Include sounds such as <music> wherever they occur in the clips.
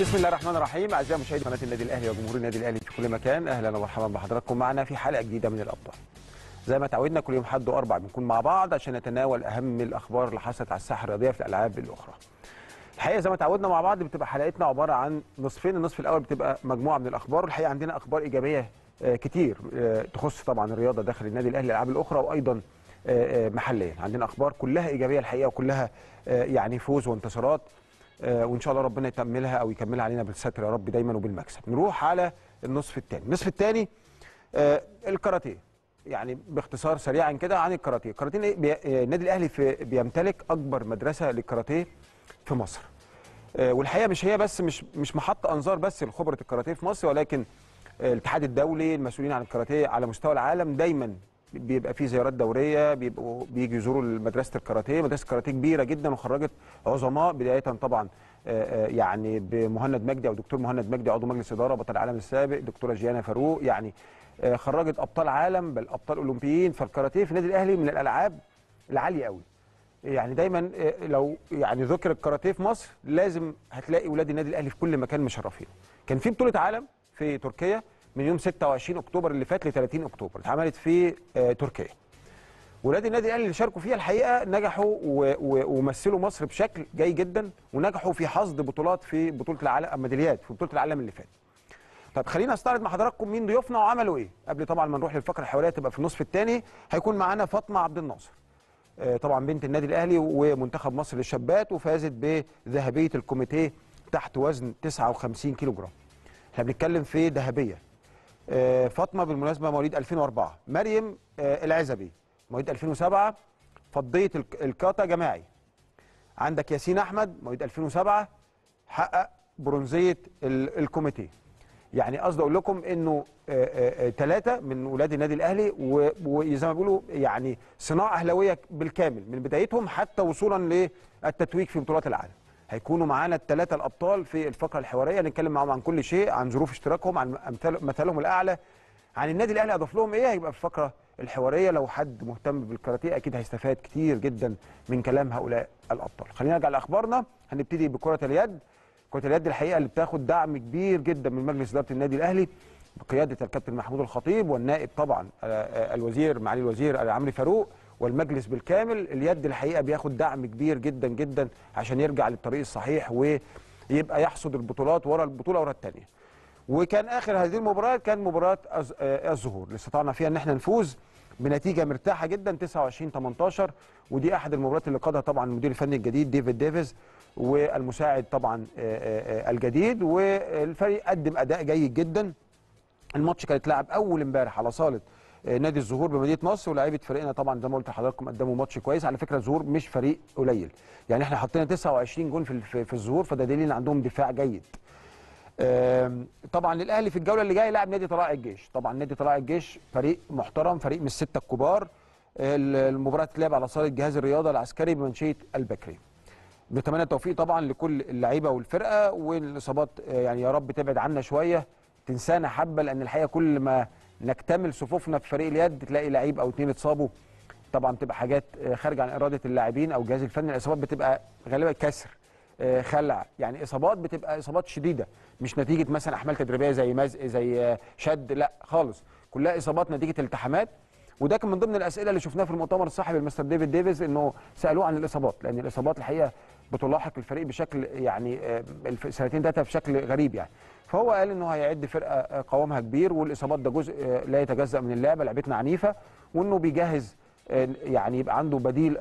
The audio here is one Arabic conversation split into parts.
بسم الله الرحمن الرحيم. أعزائي مشاهدي قناة النادي الأهلي وجمهور النادي الأهلي في كل مكان أهلا ومرحبا بحضراتكم معنا في حلقة جديدة من الابطال زي ما تعودنا كل يوم حد وأربع بنكون مع بعض عشان نتناول أهم الأخبار اللي حصلت على الساحة الرياضية في الألعاب الأخرى. الحقيقة زي ما تعودنا مع بعض بتبقى حلقتنا عبارة عن نصفين. النصف الأول بتبقى مجموعة من الأخبار. والحقيقة عندنا أخبار إيجابية آه، كتير آه، تخص طبعا الرياضة داخل النادي الأهلي الألعاب الأخرى وأيضا آه، محليا. عندنا أخبار كلها إيجابية الحقيقة وكلها يعني فوز وانتصارات. وإن شاء الله ربنا يكملها أو يكملها علينا بالستر يا رب دايما وبالمكسب. نروح على النصف الثاني النصف الثاني الكاراتيه. يعني باختصار سريعا كده عن الكاراتيه. الكاراتيه آه، النادي الأهلي في بيمتلك أكبر مدرسة للكاراتيه في مصر. آه، والحقيقة مش هي بس مش مش محط أنظار بس لخبرة الكاراتيه في مصر ولكن آه، الاتحاد الدولي المسؤولين عن الكاراتيه على مستوى العالم دايما بيبقى في زيارات دورية بيبقوا بيجوا يزوروا مدرسة الكاراتيه مدرسة الكاراتيه كبيرة جدا وخرجت عظماء بدايه طبعا آه، آه، يعني بمهند مجدي أو دكتور مهند مجدي عضو مجلس إدارة بطل العالم السابق دكتورة جيانا فاروق يعني آه، خرجت أبطال عالم بل ابطال أولمبيين فالكاراتيه في النادي الأهلي من الألعاب العالية قوي يعني دايما لو يعني ذكر الكاراتيه في مصر لازم هتلاقي ولاد النادي الأهلي في كل مكان مشرفين. كان في بطولة عالم في تركيا من يوم 26 أكتوبر اللي فات ل 30 أكتوبر اتعملت في آه، تركيا. ولاد النادي الأهلي اللي شاركوا فيها الحقيقة نجحوا ومثلوا مصر بشكل جيد جدا ونجحوا في حصد بطولات في بطولة العالم ميداليات في بطولة العالم اللي فات. طب خلينا استعرض مع حضراتكم مين ضيوفنا وعملوا إيه. قبل طبعا ما نروح للفقرة الحوارية تبقى في النصف الثاني هيكون معانا فاطمة عبد الناصر. آه، طبعا بنت النادي الأهلي ومنتخب مصر للشابات وفازت بذهبية الكوميتيه تحت وزن 59 كيلو جرام إحنا بنتكلم في ذهبية. فاطمة بالمناسبة مواليد 2004 مريم آه، العزبي مواليد 2007 فضيه الك- الكاتا جماعي. عندك ياسين أحمد مواليد 2007 حقق برونزية ال- الكوميتيه. يعني قصدي أقول لكم إنه ثلاثة من ولاد النادي الأهلي وزي ما بيقولوا يعني صناعة أهلاوية بالكامل من بدايتهم حتى وصولا للتتويج في بطولات العالم. هيكونوا معانا الثلاثه الأبطال في الفقرة الحوارية. نتكلم معاهم عن كل شيء عن ظروف اشتراكهم عن مثلهم الأعلى عن النادي الأهلي اضاف لهم إيه؟ هيبقى في الفقرة الحوارية. لو حد مهتم بالكاراتيه أكيد هيستفاد كتير جدا من كلام هؤلاء الأبطال. خلينا نرجع لأخبارنا. هنبتدي بكرة اليد. كرة اليد الحقيقة اللي بتاخد دعم كبير جدا من مجلس إدارة النادي الأهلي بقيادة الكابتن محمود الخطيب والنائب طبعا آه، آه، الوزير معالي الوزير عمرو فاروق. والمجلس بالكامل اليد الحقيقة بياخد دعم كبير جدا جدا عشان يرجع للطريق الصحيح ويبقى يحصد البطولات ورا البطولة ورا الثانية وكان آخر هذه المباريات كان مباراة آه، الظهور. اللي استطعنا فيها إن إحنا نفوز بنتيجة مرتاحة جدا 29 18 ودي أحد المباريات اللي قادها طبعا المدير الفني الجديد ديفيد ديفيز والمساعد طبعا آه، آه، الجديد. والفريق قدم أداء جيد جدا. الماتش كان اتلعب أول امبارح على صالة نادي الزهور بمدينة نصر ولاعيبة فريقنا طبعا زي ما قلت لحضراتكم قدموا ماتش كويس. على فكرة الزهور مش فريق قليل. يعني إحنا حطينا 29 جون في في- الزهور فده دليل إن عندهم دفاع جيد. طبعا الأهلي في الجولة اللي جاية لاعب نادي طلائع الجيش. طبعا نادي طلائع الجيش فريق محترم فريق من الستة الكبار. ال- المباراة تتلعب على صالة جهاز الرياضة العسكري بمنشية البكري. بتمنى التوفيق طبعا لكل اللعيبة والفرقة والإصابات آه، يعني يا رب تبعد عنا شوية. تنسانا حبة لأن الحقيقة كل ما نكتمل صفوفنا في فريق اليد تلاقي لعيب أو اتنين اتصابوا. طبعا بتبقى حاجات آه، خارجة عن إرادة اللاعبين أو الجهاز الفني. الإصابات بتبقى غالبا كسر آه، خلع. يعني إصابات بتبقى إصابات شديدة مش نتيجة مثلا أحمال تدريبية زي مزق زي آه، شد لا خالص. كلها إصابات نتيجة التحامات. وده كان من ضمن الأسئلة اللي شفناها في المؤتمر الصحفي لمستر ديفيد ديفيز إنه سألوه عن الإصابات. لأن الإصابات الحقيقة بتلاحق الفريق بشكل يعني آه، الف- سنتين ثلاثة بشكل غريب يعني. فهو قال إنه هيعد فرقة آه، قوامها كبير والإصابات ده جزء آه، لا يتجزأ من اللعبة لعبتنا عنيفة وإنه بيجهز آه، يعني يبقى عنده بديل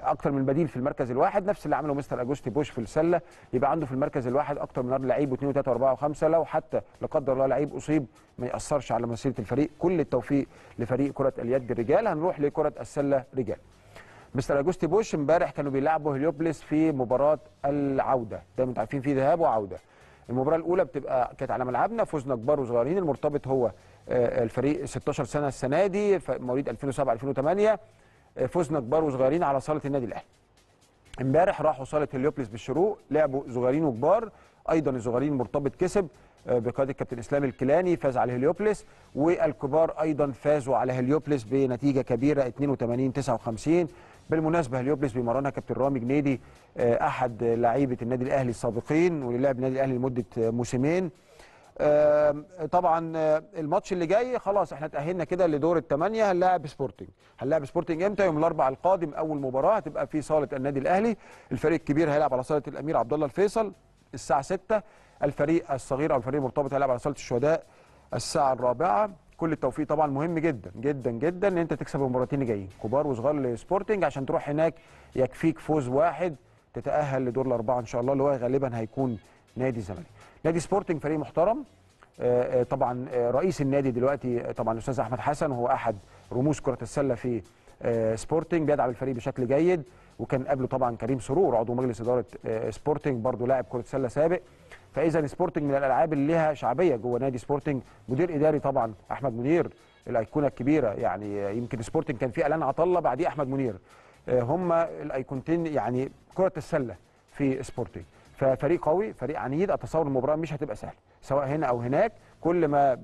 أكتر من بديل في المركز الواحد نفس اللي عمله مستر أجوستي بوش في السلة يبقى عنده في المركز الواحد أكتر من لعيب واثنين وثلاثه وأربعة وخمسة لو حتى لا قدر الله لعيب أصيب ما يأثرش على مسيرة الفريق. كل التوفيق لفريق كرة اليد الرجال. هنروح لكرة السلة رجال. مستر أجوستي بوش امبارح كانوا بيلعبوا هليوبلس في مباراة العودة. دايما عارفين في ذهاب وعودة. المباراة الأولى بتبقى كانت على ملعبنا فزنا كبار وصغيرين المرتبط هو آه، الفريق 16 سنة السنة دي مواليد 2007 2008 آه، فزنا كبار وصغيرين على صالة النادي الأهلي. امبارح راحوا صالة هليوبلس بالشروق لعبوا صغيرين وكبار أيضا الصغيرين مرتبط كسب آه، بقيادة الكابتن إسلام الكيلاني فاز على هليوبلس والكبار أيضا فازوا على هليوبلس بنتيجة كبيرة 82 59 بالمناسبة هليوبلس بيمرنها كابتن رامي جنيدي آه، أحد لعيبة النادي الأهلي السابقين واللي لعب النادي الأهلي لمدة آه، موسمين. آم، طبعا آه، الماتش اللي جاي خلاص إحنا تأهلنا كده لدور الثمانيه هنلاعب سبورتنج. هنلاعب سبورتنج إمتى؟ يوم الأربعاء القادم أول مباراة هتبقى في صالة النادي الأهلي. الفريق الكبير هيلعب على صالة الأمير عبد الله الفيصل الساعة 6 الفريق الصغير أو الفريق المرتبط هيلعب على صالة الشهداء الساعة الرابعة. كل التوفيق. طبعا مهم جدا جدا جدا إن أنت تكسب المباراتين اللي جايين كبار وصغار لسبورتنج عشان تروح هناك يكفيك فوز واحد تتأهل لدور الأربعة إن شاء الله اللي هو غالبا هيكون نادي الزمالك. نادي سبورتنج فريق محترم. آه، آه، طبعا آه، رئيس النادي دلوقتي طبعا الأستاذ أحمد حسن وهو أحد رموز كرة السلة في سبورتنج بيدعم الفريق بشكل جيد. وكان قبله طبعا كريم سرور عضو مجلس إدارة سبورتنج برضه لاعب كرة سلة سابق. فاذا سبورتنج من الالعاب اللي لها شعبيه جوه نادي سبورتنج مدير اداري طبعا أحمد منير الأيقونة الكبيرة يعني يمكن سبورتنج كان فيه الان عطلة بعديه أحمد منير. آه، هم الأيقونتين يعني كرة السلة في سبورتنج. ففريق قوي فريق عنيد اتصور المباراه مش هتبقى سهله سواء هنا أو هناك. كل ما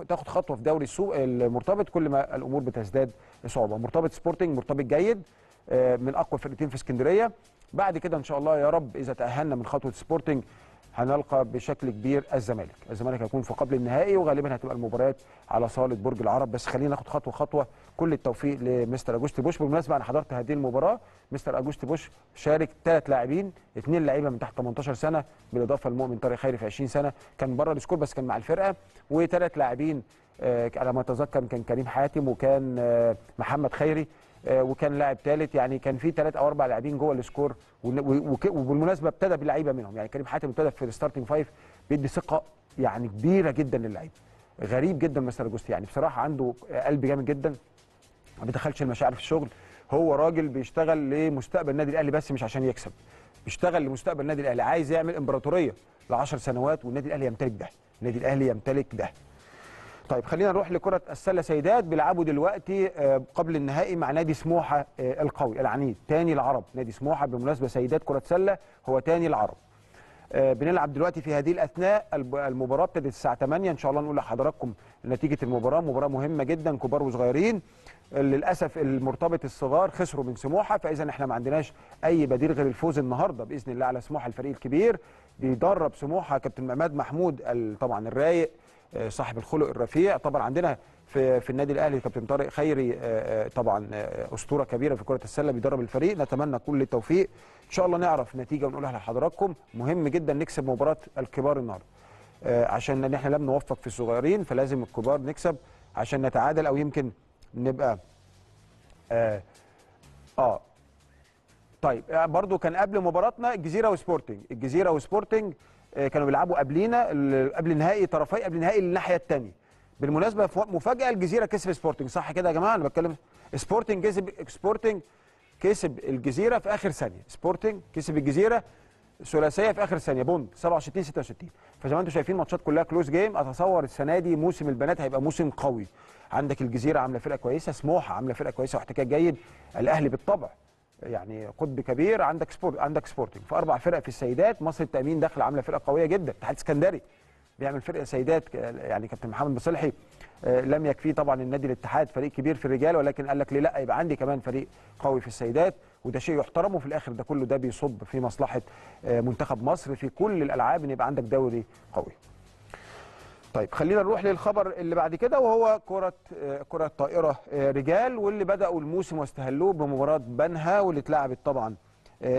بتاخد خطوة في دوري السوق المرتبط كل ما الأمور بتزداد صعوبة. مرتبط سبورتنج مرتبط جيد آه، من أقوى فرقتين في اسكندرية. بعد كده إن شاء الله يا رب إذا تأهلنا من خطوة سبورتنج هنلقى بشكل كبير الزمالك. الزمالك هيكون في قبل النهائي وغالبا هتبقى المباريات على صالة برج العرب. بس خلينا ناخد خطوة خطوة كل التوفيق لمستر أجوستي بوش. بالمناسبه أنا حضرت هذه المباراة مستر أجوستي بوش شارك ثلاث لاعبين اثنين لعيبة من تحت 18 سنة بالإضافة لمؤمن طارق خيري في 20 سنة. كان بره ال score بس كان مع الفرقة. وثلاث لاعبين آه، على ما أتذكر كان كريم حاتم وكان آه، محمد خيري. وكان لاعب ثالث يعني كان في ثلاث أو أربع لاعبين جوه ال score وبالمناسبة ابتدى بلعيبة منهم. يعني كريم حاتم ابتدى في ال starting five بيدي ثقة يعني كبيرة جدا للعيبه غريب جدا مستر اجوستي يعني بصراحة عنده قلب جامد جدا ما بيدخلش المشاعر في الشغل. هو راجل بيشتغل لمستقبل النادي الأهلي بس مش عشان يكسب. بيشتغل لمستقبل النادي الأهلي. عايز يعمل إمبراطورية ل 10 سنوات والنادي الأهلي يمتلك ده. النادي الأهلي يمتلك ده. طيب خلينا نروح لكرة السلة. سيدات بيلعبوا دلوقتي آه، قبل النهائي مع نادي سموحة آه، القوي العنيد تاني العرب. نادي سموحة بالمناسبة سيدات كرة سلة هو تاني العرب. آه، بنلعب دلوقتي في هذه الأثناء المباراة ابتدت الساعة 8 إن شاء الله نقول لحضراتكم نتيجة المباراة. مباراة مهمة جدا كبار وصغيرين. للأسف المرتبط الصغار خسروا من سموحة فاذا إحنا ما عندناش أي بديل غير الفوز النهارده بإذن الله على سموحة الفريق الكبير. بيدرب سموحة كابتن عماد محمود طبعا الرايق صاحب الخلق الرفيع. طبعا عندنا في في النادي الأهلي كابتن طارق خيري آه، آه، طبعا آه، أسطورة كبيرة في كرة السلة بيدرب الفريق. نتمنى كل التوفيق. إن شاء الله نعرف نتيجة ونقولها لحضراتكم. مهم جدا نكسب مباراة الكبار النهارده عشان إن إحنا لم نوفق في الصغيرين فلازم الكبار نكسب عشان نتعادل أو يمكن نبقى آه, آه. طيب برضو كان قبل مباراتنا الجزيرة وسبورتنج. الجزيرة وسبورتنج كانوا بيلعبوا قبلينا قبل نهائي طرفي قبل نهائي الناحية الثانية بالمناسبة مفاجأة الجزيرة كسب سبورتنج صح كده يا جماعة؟ أنا بتكلم سبورتنج كسب سبورتنج كسب الجزيرة في آخر ثانية. سبورتنج كسب الجزيرة ثلاثية في آخر ثانية. point 67 66 فزي ما أنتم شايفين ماتشات كلها close game أتصور السنة دي موسم البنات هيبقى موسم قوي. عندك الجزيرة عاملة فرقة كويسة سموحة عاملة فرقة كويسة واحتكاك جيد. الأهلي بالطبع يعني قطب كبير عندك سبورت عندك سبورتنج. في أربع فرق في السيدات مصر التأمين داخله عاملة فرقة قوية جدا. اتحاد اسكندري بيعمل فرقة سيدات يعني كابتن محمد مصلحي آه، لم يكفيه طبعا النادي الاتحاد فريق كبير في الرجال ولكن قال لك ليه لأ يبقى عندي كمان فريق قوي في السيدات وده شيء يحترم وفي الآخر ده كله ده بيصب في مصلحة آه، منتخب مصر. في كل الألعاب إن يبقى عندك دوري قوي. طيب خلينا نروح للخبر اللي بعد كده وهو كرة كرة طائرة آه، رجال واللي بدأوا الموسم واستهلوه بمباراة بنها واللي اتلعبت طبعا آه،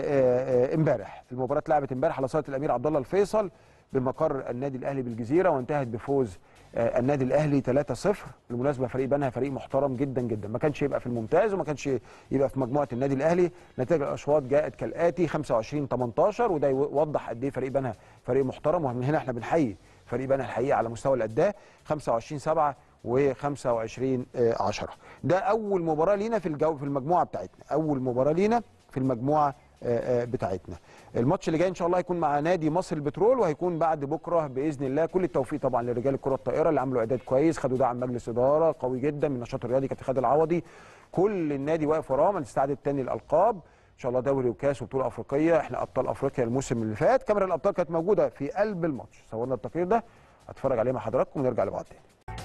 آه، امبارح. المباراة اتلعبت امبارح على صالة الأمير عبد الله الفيصل بمقر النادي الأهلي بالجزيرة وانتهت بفوز النادي الأهلي 3-0 بالمناسبة فريق بنها فريق محترم جدا جدا. ما كانش يبقى في الممتاز وما كانش يبقى في مجموعة النادي الأهلي. نتائج الأشواط جاءت كالآتي 25 18 وده يوضح قد إيه فريق بنها فريق محترم. ومن هنا إحنا بنحيي فريق بنها الحقيقة على مستوى الاداء 25 7 و25 10 ده أول مباراة لينا في الجو في المجموعة بتاعتنا. أول مباراة لينا في المجموعة آه، آه، بتاعتنا. الماتش اللي جاي إن شاء الله هيكون مع نادي مصر البترول وهيكون بعد بكرة بإذن الله. كل التوفيق طبعا لرجال الكرة الطائرة اللي عملوا إعداد كويس خدوا دعم مجلس إدارة قوي جدا من النشاط الرياضي كابتن خالد العوضي. كل النادي واقف وراهم الاستعداد الثاني للألقاب. إن شاء الله دوري وكاس وبطولة أفريقية. إحنا أبطال أفريقيا الموسم اللي فات. كاميرا الأبطال كانت موجودة في قلب الماتش. صورنا التقرير ده. هتفرج عليه مع حضراتكم ونرجع لبعض تاني.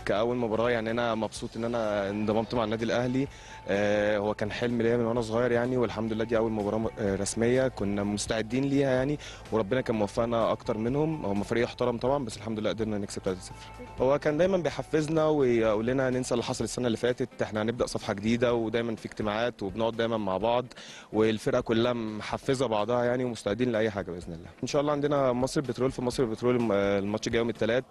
كأول مباراه يعني أنا مبسوط إن أنا انضممت مع النادي الأهلي. آه، هو كان حلم ليا من وأنا صغير يعني والحمد لله دي أول مباراة آه، رسمية كنا مستعدين ليها يعني وربنا كان موفقنا أكتر منهم. هم فريق احترم طبعا بس الحمد لله قدرنا نكسب 3-0 هو كان دايما بيحفزنا ويقول لنا ننسى اللي حصل السنة اللي فاتت إحنا هنبدأ صفحة جديدة ودايما في اجتماعات وبنقعد دايما مع بعض والفرقة كلها محفزة بعضها يعني ومستعدين لأي حاجة بإذن الله. إن شاء الله عندنا مصر بترول في مصر بترول الم- الماتش الجاي يوم الثلاث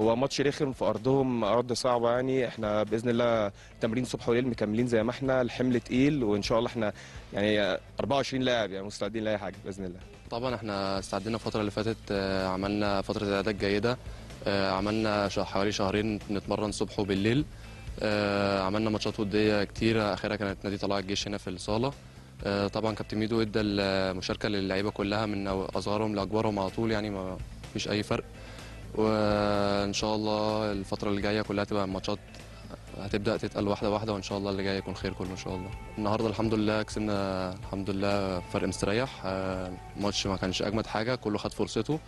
هو ماتش رخم في أرضهم ارض صعبة يعني. إحنا بإذن الله تمرين صبح وليل مكملين زي ما إحنا. الحمل تقيل وإن شاء الله إحنا يعني 24 لاعب يعني مستعدين لأي حاجة بإذن الله. طبعا إحنا استعدينا الفترة اللي فاتت آه، عملنا فترة إعداد جيدة آه، عملنا حوالي شهرين نتمرن صبح وبالليل. آه، عملنا ماتشات ودية كتيرة. آخرها كانت نادي طلائع الجيش هنا في الصالة. آه، طبعا كابتن ميدو إدى المشاركة للعيبة كلها من أصغرهم لأكبرهم على طول يعني ما فيش أي فرق. وإن شاء الله الفترة اللي جاية كلها تبقى ماتشات هتبدأ تتقل واحدة واحدة وإن شاء الله اللي جاي يكون خير كله إن شاء الله. النهاردة الحمد لله كسبنا الحمد لله فرق مستريح. آه، الماتش ما كانش أجمد حاجة كله خد فرصته.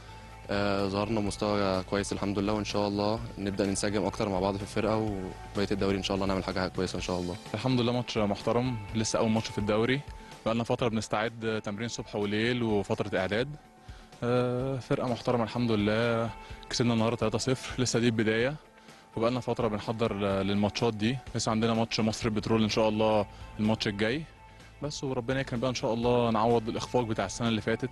آه، ظهرنا مستوى كويس الحمد لله وإن شاء الله نبدأ ننسجم أكتر مع بعض في الفرقة وبقية الدوري إن شاء الله نعمل حاجة كويسة إن شاء الله. الحمد لله ماتش محترم لسه أول ماتش في الدوري. بقالنا فترة بنستعد تمرين صبح وليل وفترة إعداد. فرقة محترمة الحمد لله. كسبنا النهارده 3-0 لسه دي البداية. وبقالنا فترة بنحضر ل- للماتشات دي. لسه عندنا ماتش مصر البترول إن شاء الله الماتش الجاي. بس وربنا يكرم بقى إن شاء الله نعوض الاخفاق بتاع السنة اللي فاتت.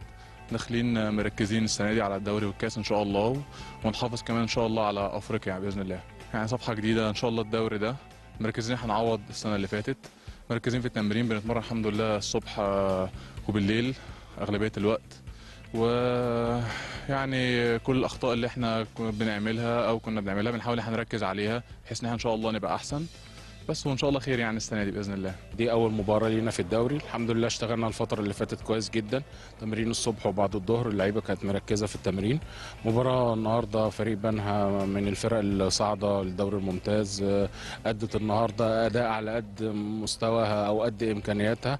داخلين مركزين السنة دي على الدوري والكاس إن شاء الله. ونحافظ كمان إن شاء الله على أفريقيا يعني بإذن الله. يعني صفحة جديدة إن شاء الله الدوري ده. مركزين هنعوض السنة اللي فاتت. مركزين في التمرين. بنتمرن الحمد لله الصبح آه، وبالليل أغلبية الوقت. ويعني كل الأخطاء اللي إحنا بنعملها أو كنا بنعملها بنحاول إحنا نركز عليها بحيث إن إحنا إن شاء الله نبقى أحسن. بس وإن شاء الله خير يعني السنة دي بإذن الله. دي أول مباراة لينا في الدوري. الحمد لله اشتغلنا الفترة اللي فاتت كويس جدا. تمرين الصبح وبعد الظهر اللعيبة كانت مركزة في التمرين. مباراة النهارده فريق بنها من الفرق الصاعدة للدوري الممتاز آه، أدت النهارده أداء على قد مستواها أو قد إمكانياتها.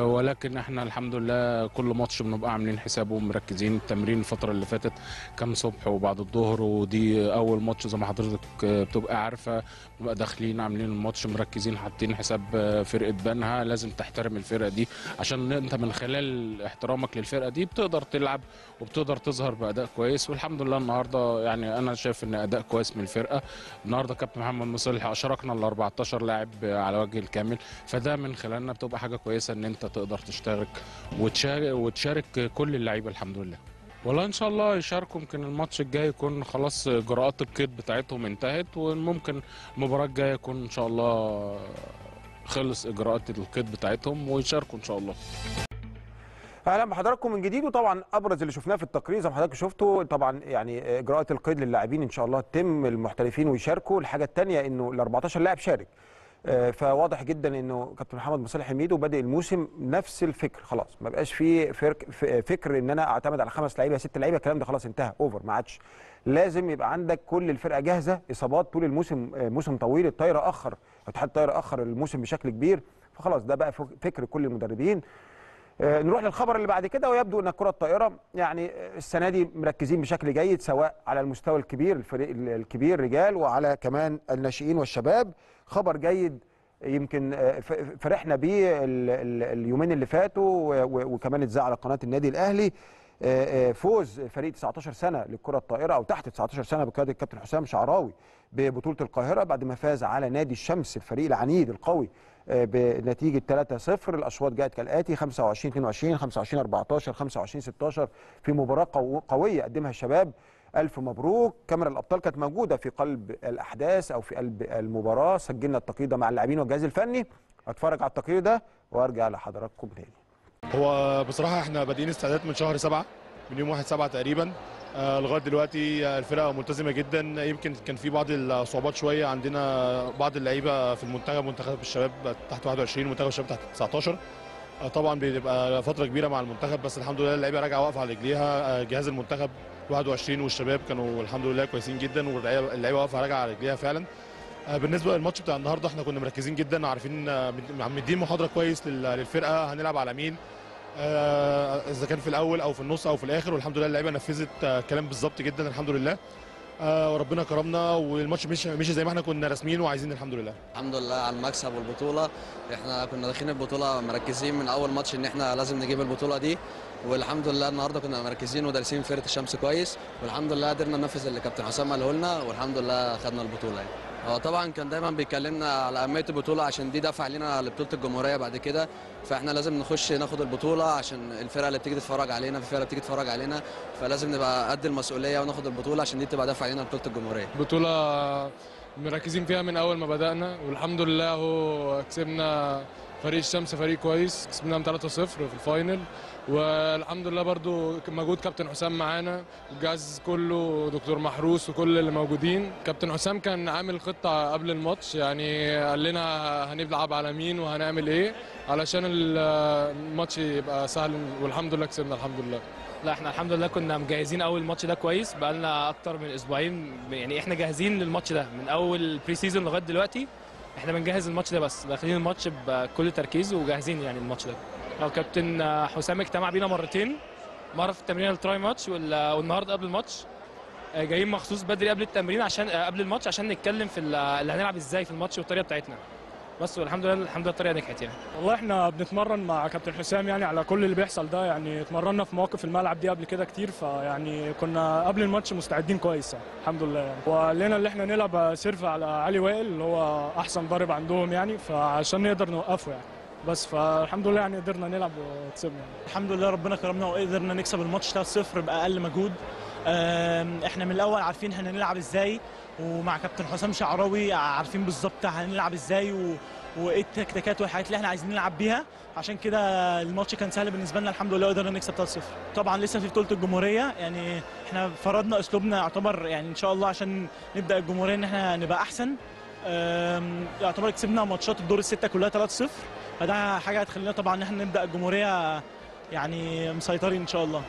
ولكن إحنا الحمد لله كل ماتش بنبقى عاملين حسابه ومركزين. التمرين الفترة اللي فاتت كان صبح وبعد الظهر ودي أول ماتش زي ما حضرتك آه، بتبقى عارفة. نبقى داخلين عاملين الماتش مركزين حاطين حساب آه، فرقة بنها لازم تحترم الفرقة دي عشان انت من خلال احترامك للفرقة دي بتقدر تلعب وبتقدر تظهر بأداء كويس. والحمد لله النهارده يعني أنا شايف إن أداء كويس من الفرقة. النهارده كابتن محمد مصلح أشركنا ال 14 لاعب على وجه الكامل. فده من خلالنا بتبقى حاجة كويسة إن أنت تقدر تشترك وتشارك, وتشارك كل اللعيبة الحمد لله. والله إن شاء الله يشاركوا. يمكن الماتش الجاي يكون خلاص اجراءات القيد بتاعتهم انتهت وممكن المباراة الجاية يكون إن شاء الله خلص إجراءات القيد بتاعتهم ويشاركوا إن شاء الله. أهلا بحضراتكم من جديد وطبعا أبرز اللي شفناه في التقرير زي ما حضراتكم شفتوا طبعا يعني إجراءات القيد للاعبين إن شاء الله تتم المحترفين ويشاركوا. الحاجة الثانية إنه ال 14 لاعب شارك. آه، فواضح جدا إنه كابتن محمد مصالح حميدو بادئ الموسم نفس الفكر خلاص ما بقاش في فكر إن أنا أعتمد على خمس لعيبة ست لعيبة الكلام ده خلاص انتهى over ما عادش. لازم يبقى عندك كل الفرقة جاهزة إصابات طول الموسم آه، موسم طويل الطايرة أخر اتحاد الطايرة أخر الموسم بشكل كبير. فخلاص ده بقى فك- فكر كل المدربين. نروح للخبر اللي بعد كده ويبدو إن الكره الطائرة يعني آه، السنة دي مركزين بشكل جيد سواء على المستوى الكبير الفريق ال- الكبير رجال وعلى كمان الناشئين والشباب. خبر جيد يمكن آه، فرحنا بيه ال- ال- اليومين اللي فاتوا وكمان اتذاع على قناة النادي الأهلي. آه، آه، فوز فريق 19 سنة للكرة الطائرة أو تحت 19 سنة بقيادة الكابتن حسام شعراوي ببطولة القاهرة بعد ما فاز على نادي الشمس الفريق العنيد القوي آه، بنتيجة 3-0 الأشواط جاءت كالآتي 25 22 25 14 25 16 في مباراة قو- قوية قدمها الشباب ألف مبروك. كاميرا الأبطال كانت موجودة في قلب الأحداث أو في قلب المباراة. سجلنا التقرير ده مع اللاعبين والجهاز الفني. أتفرج على التقرير ده وأرجع لحضراتكم تاني. هو بصراحة إحنا بادئين استعدادات من شهر سبعة من يوم واحد سبعة تقريبا. آه، لغاية دلوقتي الفرقة ملتزمة جدا. يمكن كان في بعض الصعوبات شوية. عندنا بعض اللعيبة في المنتخب منتخب الشباب تحت 21 منتخب الشباب تحت 19 آه، طبعا بتبقى فترة كبيرة مع المنتخب بس الحمد لله اللعيبة راجعة واقفة على رجليها. آه، جهاز المنتخب 21 والشباب كانوا الحمد لله كويسين جدا واللعيبة اللعيبة واقفة راجعة على رجليها فعلا. بالنسبة للماتش بتاع النهارده إحنا كنا مركزين جدا عارفين مد- مدين محاضرة كويس لل- للفرقة. هنلعب على مين؟ إذا كان في الأول أو في النص أو في الآخر والحمد لله اللعيبة نفذت آه، كلام بالظبط جدا الحمد لله. آه، وربنا كرمنا والماتش مشي مشي زي ما إحنا كنا راسمين وعايزين الحمد لله. الحمد لله على المكسب والبطولة. إحنا كنا داخلين البطولة مركزين من أول ماتش إن إحنا لازم نجيب البطولة دي. والحمد لله النهارده كنا مركزين ودارسين فرقة الشمس كويس. والحمد لله قدرنا ننفذ اللي كابتن حسام قاله لنا والحمد لله خدنا البطولة يعني. هو طبعا كان دايما بيكلمنا على أهمية البطولة عشان دي دفع لنا لبطولة الجمهورية بعد كده. فإحنا لازم نخش ناخد البطولة عشان الفرقة اللي بتيجي تتفرج علينا في فرقة بتيجي تتفرج علينا فلازم نبقى قد المسؤولية وناخد البطولة عشان دي تبقى دفع لنا لبطولة الجمهورية. بطولة مركزين فيها من أول ما بدأنا والحمد لله هو كسبنا فريق الشمس فريق كويس كسبناهم 3-0 في ال final. والحمد لله برضو مجهود كابتن حسام معانا الجهاز كله دكتور محروس وكل اللي موجودين. كابتن حسام كان عامل خطة قبل الماتش يعني قال لنا هنلعب على مين وهنعمل إيه علشان الماتش يبقى سهل والحمد لله كسبنا الحمد لله. لا إحنا الحمد لله كنا مجهزين أول ماتش ده كويس بقالنا أكتر من أسبوعين يعني إحنا جاهزين للماتش ده من أول pre-season لغاية دلوقتي. إحنا بنجهز الماتش ده بس داخلين الماتش بكل تركيز وجاهزين يعني الماتش ده. هو كابتن حسام اجتمع بينا مرتين. مرة في التمرين ال try match وال- والنهاردة قبل الماتش. آه، جايين مخصوص بدري قبل التمرين عشان آه، قبل الماتش عشان نتكلم في ال- اللي هنلعب إزاي في الماتش والطريقة بتاعتنا. بس والحمد لله الحمد لله الطريقة نجحت يعني. والله إحنا بنتمرن مع كابتن حسام يعني على كل اللي بيحصل ده. يعني اتمرنا في مواقف الملعب دي قبل كده كتير فيعني كنا قبل الماتش مستعدين كويس يعني الحمد لله يعني. وقلنا اللي إحنا نلعب serve على علي وائل اللي هو أحسن ضارب عندهم يعني فعشان نقدر نوقفه يعني. بس فالحمد لله يعني قدرنا نلعب وكسبنا. يعني. الحمد لله ربنا كرمنا وقدرنا نكسب الماتش 3-0 بأقل مجهود. إحنا من الأول عارفين هنلعب إزاي ومع كابتن حسام شعراوي عارفين بالظبط هنلعب إزاي و... وإيه التكتيكات والحاجات اللي إحنا عايزين نلعب بيها. عشان كده الماتش كان سهل بالنسبة لنا الحمد لله قدرنا نكسب 3-0 طبعا لسه في بطولة الجمهورية يعني إحنا فرضنا أسلوبنا يعتبر يعني إن شاء الله عشان نبدأ الجمهورية إن إحنا نبقى أحسن. يعتبر كسبنا ماتشات الدور الستة كلها 3-0 فده حاجة هتخلينا طبعا إن إحنا نبدأ الجمهورية يعني مسيطرين إن شاء الله.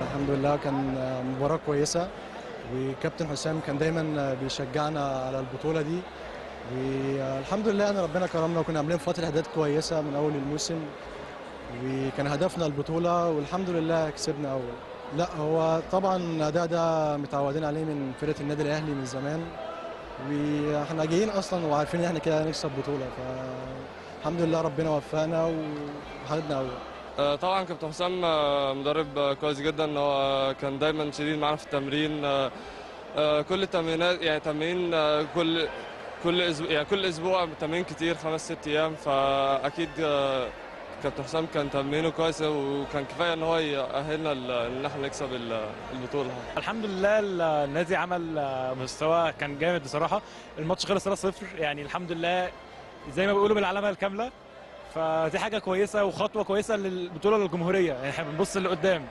الحمد لله كان مباراة كويسة وكابتن حسام كان دايما بيشجعنا على البطولة دي. والحمد لله إن ربنا كرمنا وكنا عاملين فترة إعداد كويسة من أول الموسم. وكان هدفنا البطولة والحمد لله كسبنا أول. لا هو طبعا الأداء ده متعودين عليه من فرقة النادي الأهلي من زمان وإحنا جايين أصلا وعارفين إن إحنا كده هنكسب بطولة فالحمد لله ربنا وفقنا وخدنا أول. آه، طبعا كابتن حسام آه، مدرب كويس جدا هو كان دايما شديد معانا في التمرين آه، كل التمرينات يعني تمرين كل كل أسبوع يعني كل أسبوع تمرين كتير خمس ست أيام فأكيد كابتن حسام كان تمرينه كويس وكان كفاية إن هو يأهلنا ل- إن إحنا نكسب ال- البطولة. الحمد لله النادي عمل مستوى كان جامد بصراحة. الماتش خلص 3-0 يعني الحمد لله زي ما بيقولوا بالعلامة الكاملة. فدي حاجة كويسة وخطوة كويسة للبطولة للجمهورية. يعني إحنا بنبص لقدام.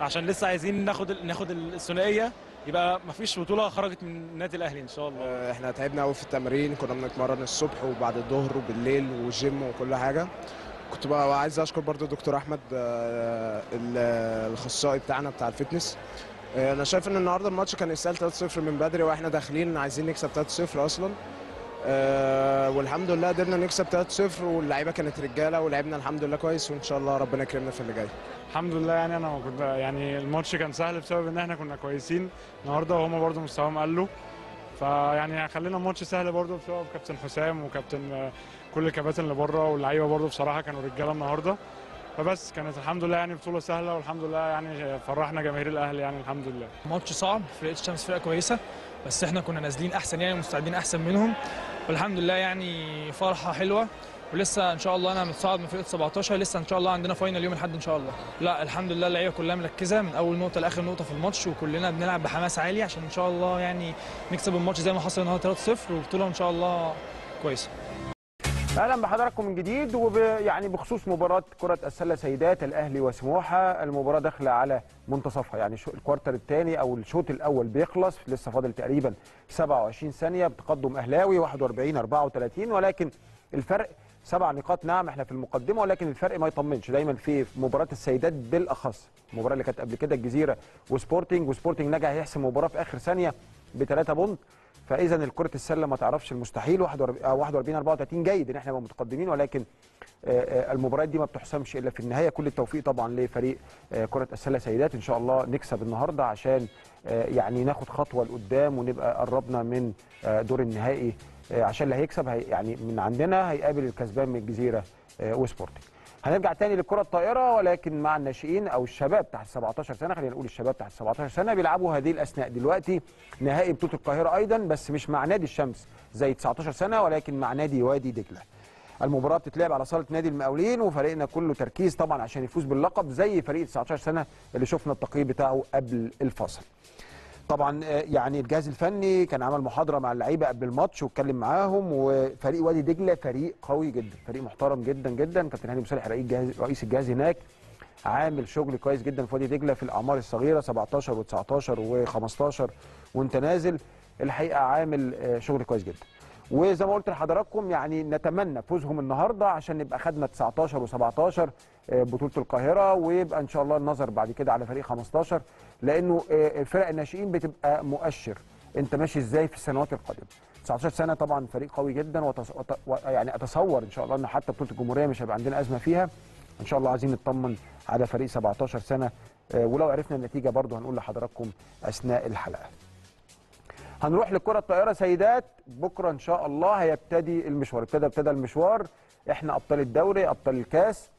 عشان لسه عايزين ناخد ناخد الثنائية. يبقى مفيش بطولة خرجت من النادي الأهلي إن شاء الله. إحنا تعبنا قوي في التمرين. كنا بنتمرن الصبح وبعد الظهر وبالليل والجيم وكل حاجة. كنت بقى عايز أشكر برضو دكتور أحمد آه، ال- الأخصائي بتاعنا بتاع ال fitness. آه، أنا شايف إن النهارده الماتش كان يستاهل 3-0 من بدري وإحنا داخلين عايزين نكسب 3-0 أصلا. آه، والحمد لله قدرنا نكسب 3-0 واللعيبة كانت رجالة ولعبنا الحمد لله كويس وإن شاء الله ربنا يكرمنا في اللي جاي. الحمد لله يعني أنا كنت يعني الماتش كان سهل بسبب إن إحنا كنا كويسين. النهارده وهما برضو مستواهم قلوا. فيعني خلينا الماتش سهل برضو بسبب كابتن حسام وكابتن كل الكباتن اللي بره واللعيبه برضو بصراحه كانوا رجاله النهارده. فبس كانت الحمد لله يعني بطولة سهلة والحمد لله يعني فرحنا جماهير الأهلي يعني الحمد لله. ماتش صعب فرقة الشمس فرقة كويسة بس إحنا كنا نازلين أحسن يعني مستعدين أحسن منهم. والحمد لله يعني فرحة حلوة ولسه إن شاء الله أنا متصاعد من فرقة 17 لسه إن شاء الله عندنا final يوم الأحد إن شاء الله. لا الحمد لله اللعيبة كلها مركزة من أول نقطة لآخر نقطة في الماتش وكلنا بنلعب بحماس عالي عشان إن شاء الله يعني نكسب الماتش زي ما حصل النهارده 3-0 وبطولة إن شاء الله كويسة. أهلا بحضراتكم من جديد وب يعني بخصوص مباراة كرة السلة سيدات الأهلي وسموحة المباراة داخلة على منتصفها. يعني ال quarter الثاني أو الشوط الأول بيخلص لسه فاضل تقريبا 27 ثانية بتقدم أهلاوي 41 34 ولكن الفرق سبع نقاط نعم إحنا في المقدمة ولكن الفرق ما يطمنش. دايما في مباراة السيدات بالأخص. المباراة اللي كانت قبل كده الجزيرة وسبورتنج وسبورتنج نجح يحسم مباراه في آخر ثانية بثلاثة point. فاذا الكرة السلة ما تعرفش المستحيل 41 آه، 41 34 جيد إن إحنا نبقى متقدمين ولكن آه، آه، المباريات دي ما بتحسمش إلا في النهاية. كل التوفيق طبعا لفريق آه، كرة السلة سيدات. إن شاء الله نكسب النهارده عشان آه، يعني ناخد خطوة لقدام ونبقى قربنا من آه، دور النهائي آه، عشان اللي هيكسب هي يعني من عندنا هيقابل الكسبان من الجزيرة آه، وسبورتنج. هنرجع تاني للكره الطائرة ولكن مع الناشئين أو الشباب تحت 17 سنة خلينا نقول الشباب تحت 17 سنة بيلعبوا هذه الأثناء دلوقتي نهائي بطولة القاهرة أيضا بس مش مع نادي الشمس زي 19 سنة ولكن مع نادي وادي دجلة. المباراة بتتلعب على صالة نادي المقاولين وفريقنا كله تركيز طبعا عشان يفوز باللقب زي فريق 19 سنة اللي شفنا التقرير بتاعه قبل الفاصل. طبعا آه، يعني الجهاز الفني كان عمل محاضرة مع اللعيبة قبل الماتش واتكلم معاهم وفريق وادي دجلة فريق قوي جدا فريق محترم جدا جدا. كابتن هاني مصالح رئيس الجهاز هناك عامل شغل كويس جدا في وادي دجلة في الأعمار الصغيرة 17 و19 و15 وانت نازل. الحقيقة عامل آه، شغل كويس جدا. وزي ما قلت لحضراتكم يعني نتمنى فوزهم النهارده عشان نبقى خدنا 19 و17 بطولة القاهرة ويبقى إن شاء الله النظر بعد كده على فريق 15 لأنه آه، فرق الناشئين بتبقى مؤشر. انت ماشي إزاي في السنوات القادمة؟ 19 سنة طبعا فريق قوي جدا وتص... وت- يعني أتصور إن شاء الله إن حتى بطولة الجمهورية مش هيبقى عندنا أزمة فيها. إن شاء الله عايزين نطمن على فريق 17 سنة آه، ولو عرفنا النتيجة برضه هنقول لحضراتكم أثناء الحلقة. هنروح لكرة الطائرة سيدات. بكرة إن شاء الله هيبتدي المشوار. ابتدى ابتدى المشوار. إحنا أبطال الدوري أبطال الكاس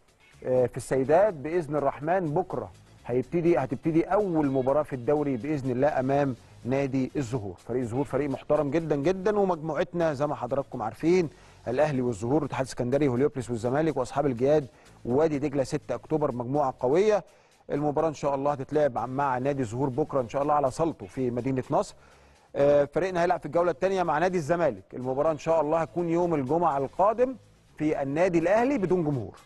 آه، في السيدات بإذن الرحمن بكرة. هيبتدي هتبتدي أول مباراة في الدوري بإذن الله أمام نادي الزهور. فريق الزهور فريق محترم جدا جدا ومجموعتنا زي ما حضراتكم عارفين الأهلي والزهور والاتحاد السكندري وهليوبلس والزمالك وأصحاب الجياد ووادي دجلة 6 أكتوبر مجموعة قوية. المباراة إن شاء الله هتتلعب مع نادي الزهور بكرة إن شاء الله على صلته في مدينة نصر. آه، فريقنا هيلعب في الجولة الثانية مع نادي الزمالك. المباراة إن شاء الله هتكون يوم الجمعة القادم في النادي الأهلي بدون جمهور.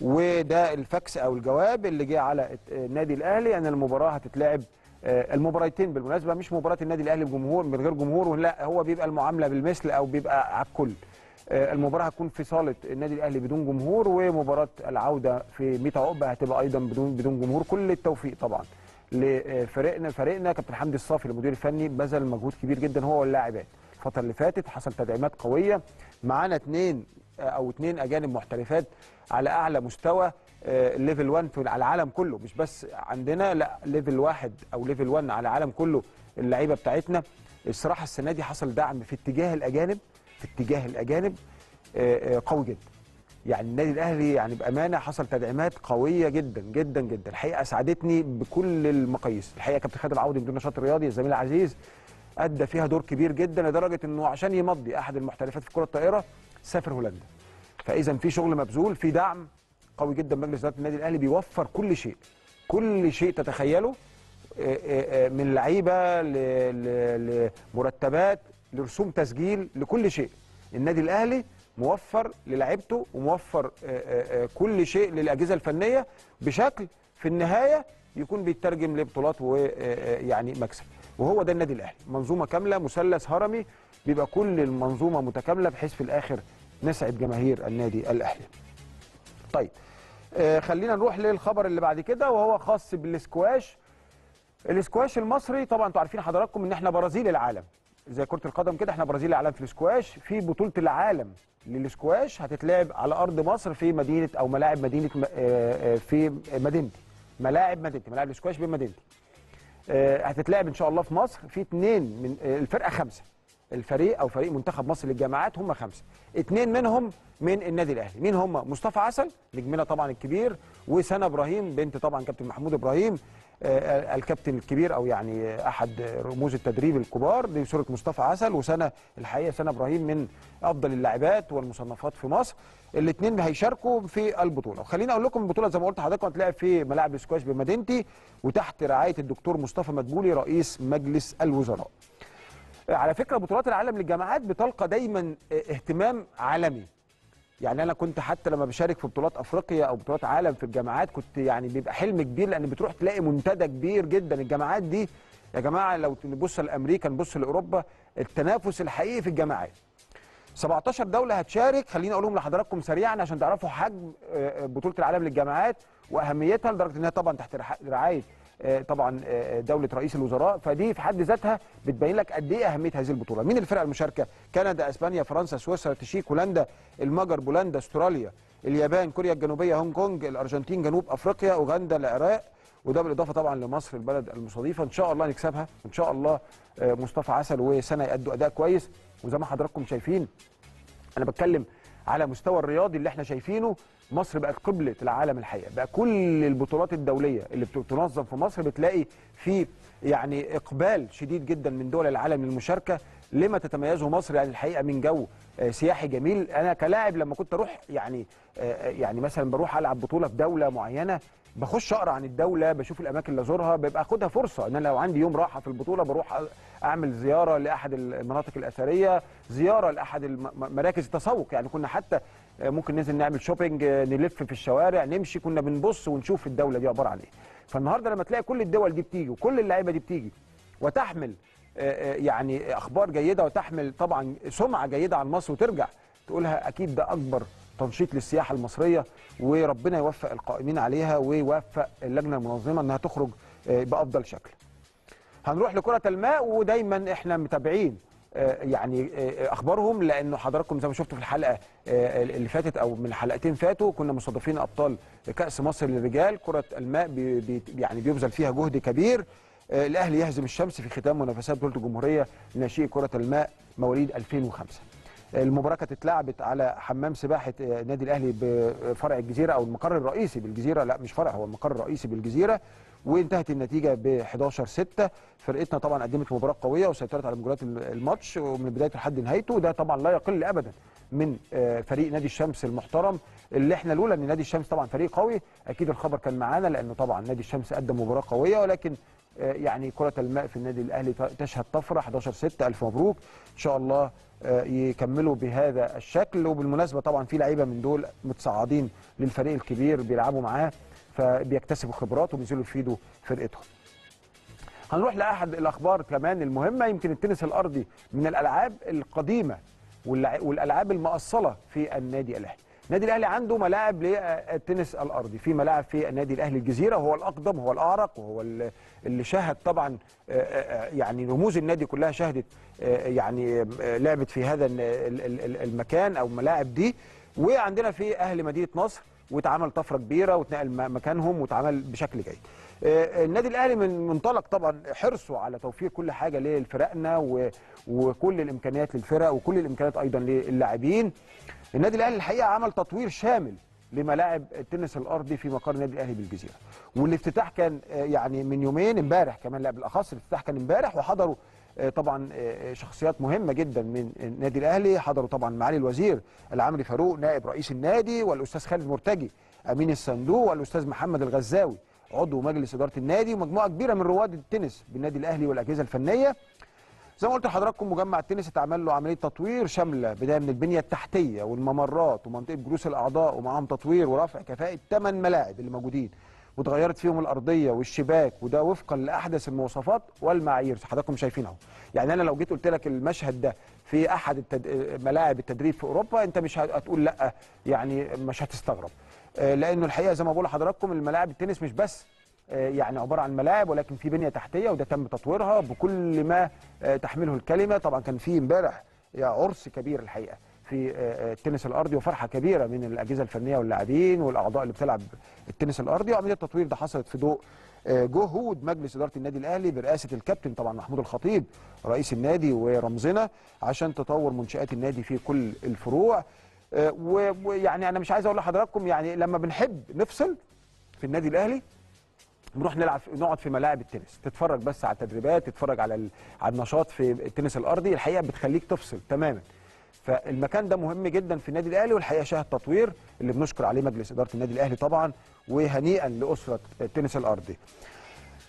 وده الفاكس أو الجواب اللي جه على النادي الأهلي أن المباراة هتتلعب آه، المباراتين بالمناسبة مش مباراة النادي الأهلي بجمهور من غير جمهور لا هو بيبقى المعاملة بالمثل أو بيبقى على الكل. آه، المباراة هتكون في صالة النادي الأهلي بدون جمهور ومباراة العودة في ميتا عقبه هتبقى أيضا بدون بدون جمهور. كل التوفيق طبعا لفريقنا فريقنا كابتن حمدي الصافي المدير الفني. بذل مجهود كبير جدا هو واللاعبات. الفترة اللي فاتت حصل تدعيمات قوية. معانا اثنين أو اثنين اجانب محترفات على اعلى مستوى آه، level 1 في العالم كله. مش بس عندنا لا level واحد أو level 1 على العالم كله اللعيبة بتاعتنا. الصراحة السنة دي حصل دعم في اتجاه الأجانب في اتجاه الأجانب آه، آه، قوي جدا. يعني النادي الأهلي يعني بأمانة حصل تدعيمات قوية جدا جدا جدا. الحقيقة اسعدتني بكل المقاييس. الحقيقة كابتن خالد العوضي مدير النشاط الرياضي الزميل العزيز أدى فيها دور كبير جدا لدرجة إنه عشان يمضي أحد المحترفات في كرة الطائرة سافر هولندا. فإذا في شغل مبذول في دعم قوي جدا. مجلس إدارة النادي الأهلي بيوفر كل شيء. كل شيء تتخيله آه، آه، آه، من لعيبة لمرتبات لرسوم تسجيل لكل شيء. النادي الأهلي موفر للاعيبته وموفر كل شيء للأجهزة الفنية بشكل في النهاية يكون بيترجم لبطولات ويعني مكسب. وهو ده النادي الأهلي. منظومة كاملة مثلث هرمي بيبقى كل المنظومة متكاملة بحيث في الآخر نسعد جماهير النادي الأهلي. طيب آه، خلينا نروح للخبر اللي بعد كده وهو خاص بالسكواش. الاسكواش المصري طبعا أنتوا عارفين حضراتكم إن إحنا برازيل العالم. زي كرة القدم كده إحنا برازيل العالم في الاسكواش في بطولة العالم للاسكواش هتتلعب على أرض مصر في مدينة أو ملاعب مدينة آه، آه، في مدينتي. ملاعب مدينتي ملاعب الاسكواش بمدينتي. آه، هتتلعب إن شاء الله في مصر في اثنين من الفرقة خمسة. الفريق أو فريق منتخب مصر للجامعات هم خمسة. اثنين منهم من النادي الأهلي. مين هم؟ مصطفى عسل نجمنا طبعا الكبير وسنة إبراهيم بنت طبعا كابتن محمود إبراهيم آه، الكابتن الكبير أو يعني أحد رموز التدريب الكبار دي صوره مصطفى عسل وسنة الحقيقة سنة إبراهيم من أفضل اللاعبات والمصنفات في مصر. الاثنين هيشاركوا في البطولة. وخليني أقول لكم البطولة زي ما قلت لحضراتكم هتلعب في ملاعب السكواش بمدينتي وتحت رعاية الدكتور مصطفى مدبولي رئيس مجلس الوزراء. على فكرة بطولات العالم للجامعات بتلقى دايما اهتمام عالمي. يعني أنا كنت حتى لما بشارك في بطولات أفريقيا أو بطولات عالم في الجامعات كنت يعني بيبقى حلم كبير لأن بتروح تلاقي منتدى كبير جدا. الجامعات دي يا جماعة لو نبص لأمريكا نبص لأوروبا التنافس الحقيقي في الجامعات. 17 دولة هتشارك. خليني أقولهم لحضراتكم سريعا عشان تعرفوا حجم آه، بطولة العالم للجامعات وأهميتها لدرجة إنها طبعا تحت رعاية آه، طبعا آه، دولة رئيس الوزراء. فدي في حد ذاتها بتبين لك قد إيه أهمية هذه البطولة. مين الفرق المشاركة؟ كندا إسبانيا فرنسا سويسرا تشيك هولندا المجر بولندا أستراليا اليابان كوريا الجنوبية هونج كونج الأرجنتين جنوب أفريقيا أوغندا العراق. وده بالإضافة طبعا لمصر البلد المستضيفة. إن شاء الله نكسبها. إن شاء الله آه، مصطفى عسل وسنة يأدوا أداء كويس. وزي ما حضراتكم شايفين أنا بتكلم على مستوى الرياضي اللي إحنا شايفينه مصر بقت قبلة العالم الحقيقة. بقى كل البطولات الدولية اللي بتنظم في مصر بتلاقي في يعني إقبال شديد جدا من دول العالم للمشاركة. لما تتميزه مصر يعني الحقيقة من جو آه، سياحي جميل. أنا كلاعب لما كنت أروح يعني آه، يعني مثلا بروح ألعب بطولة في دولة معينة بخش أقرأ عن الدولة بشوف الأماكن اللي أزورها ببقى أخدها فرصة. ان أنا لو عندي يوم راحة في البطولة بروح أعمل زيارة لأحد المناطق الأثرية زيارة لأحد مراكز التسوق يعني كنا حتى ممكن ننزل نعمل شوبينج نلف في الشوارع نمشي كنا بنبص ونشوف الدولة دي عبارة عن إيه. فالنهاردة لما تلاقي كل الدول دي بتيجي وكل اللعيبة دي بتيجي وتحمل يعني أخبار جيدة وتحمل طبعا سمعة جيدة عن مصر وترجع تقولها أكيد ده أكبر تنشيط للسياحة المصرية وربنا يوفق القائمين عليها ويوفق اللجنة المنظمة إنها تخرج آه، بأفضل شكل. هنروح لكرة الماء ودايما إحنا متابعين آه، يعني آه، أخبارهم لأنه حضراتكم زي ما شفتوا في الحلقة اللي فاتت أو من حلقتين فاتوا كنا مستضيفين أبطال كأس مصر للرجال. كرة الماء بي يعني بيبذل فيها جهد كبير. الأهلي يهزم الشمس في ختام منافسات بطولة الجمهورية لناشئي كرة الماء مواليد 2005 المباراه كانت اتلعبت على حمام سباحة آه، النادي الأهلي بفرع الجزيرة أو المقر الرئيسي بالجزيرة. لا مش فرع هو المقر الرئيسي بالجزيرة. وانتهت النتيجة ب 11 6 فرقتنا طبعا قدمت مباراة قوية وسيطرت على مجريات الماتش ومن بدايته لحد نهايته. وده طبعا لا يقل ابدا من آه، فريق نادي الشمس المحترم. اللي إحنا لولا إن نادي الشمس طبعا فريق قوي أكيد الخبر كان معانا لأنه طبعا نادي الشمس قدم مباراة قوية. ولكن آه، يعني كرة الماء في النادي الأهلي تشهد طفرة 11 6 ألف مبروك. إن شاء الله آه، يكملوا بهذا الشكل وبالمناسبة طبعا في لعيبة من دول متصاعدين للفريق الكبير بيلعبوا معاه فبيكتسبوا خبرات وبينزلوا يفيدوا فرقتهم. هنروح لأحد الأخبار كمان المهمة يمكن التنس الأرضي من الألعاب القديمة والألعاب المؤصلة في النادي الأهلي. النادي الأهلي عنده ملاعب للتنس الأرضي، في ملاعب في النادي الأهلي الجزيرة وهو الأقدم وهو الأعرق وهو ال- اللي شاهد طبعا آه، آه، يعني رموز النادي كلها شهدت آه، يعني آه، لعبت في هذا ال- ال- ال- المكان أو الملاعب دي. وعندنا في أهل مدينة نصر واتعمل طفرة كبيرة واتنقل مكانهم واتعمل بشكل جيد. آه، النادي الأهلي من منطلق طبعا حرصه على توفير كل حاجة لفرقنا وكل الإمكانيات للفرق وكل الإمكانيات أيضا للاعبين. النادي الأهلي الحقيقة عمل تطوير شامل لملاعب التنس الأرضي في مقر النادي الأهلي بالجزيرة. والافتتاح كان آه، يعني من يومين امبارح كمان لا بالأخص الافتتاح كان امبارح وحضروا آه، طبعا آه، شخصيات مهمة جدا من النادي الأهلي. حضروا طبعا معالي الوزير العمري فاروق نائب رئيس النادي والأستاذ خالد مرتجي أمين الصندوق والأستاذ محمد الغزاوي. عضو مجلس إدارة النادي ومجموعة كبيرة من رواد التنس بالنادي الأهلي والأجهزة الفنية. زي ما قلت لحضراتكم مجمع التنس اتعمل له عملية تطوير شاملة بداية من البنية التحتية والممرات ومنطقة جلوس الأعضاء ومعاهم تطوير ورفع كفاءة ثمان ملاعب اللي موجودين واتغيرت فيهم الأرضية والشباك وده وفقا لأحدث المواصفات والمعايير. حضراتكم شايفين أهو. يعني أنا لو جيت قلت لك المشهد ده في أحد التد... ملاعب التدريب في أوروبا أنت مش هتقول لأ يعني مش هتستغرب. آه، لأنه الحقيقة زي ما بقول لحضراتكم الملاعب التنس مش بس آه، يعني عبارة عن ملاعب ولكن في بنية تحتية وده تم تطويرها بكل ما آه، تحمله الكلمة. طبعا كان في امبارح يا عرس كبير الحقيقة. في آه، آه، التنس الأرضي وفرحة كبيرة من الأجهزة الفنية واللاعبين والأعضاء اللي بتلعب التنس الأرضي. وعمليه التطوير ده حصلت في ضوء آه، جهود مجلس إدارة النادي الأهلي برئاسة الكابتن طبعا محمود الخطيب رئيس النادي ورمزنا عشان تطور منشآت النادي في كل الفروع. ويعني أنا مش عايز أقول لحضراتكم يعني لما بنحب نفصل في النادي الأهلي نروح نلعب نقعد في ملاعب التنس تتفرج بس على التدريبات تتفرج على على النشاط في التنس الأرضي. الحقيقة بتخليك تفصل تماما. فالمكان ده مهم جدا في النادي الأهلي والحقيقة شاهد تطوير اللي بنشكر عليه مجلس إدارة النادي الأهلي طبعا وهنيئا لأسرة التنس الأرضي.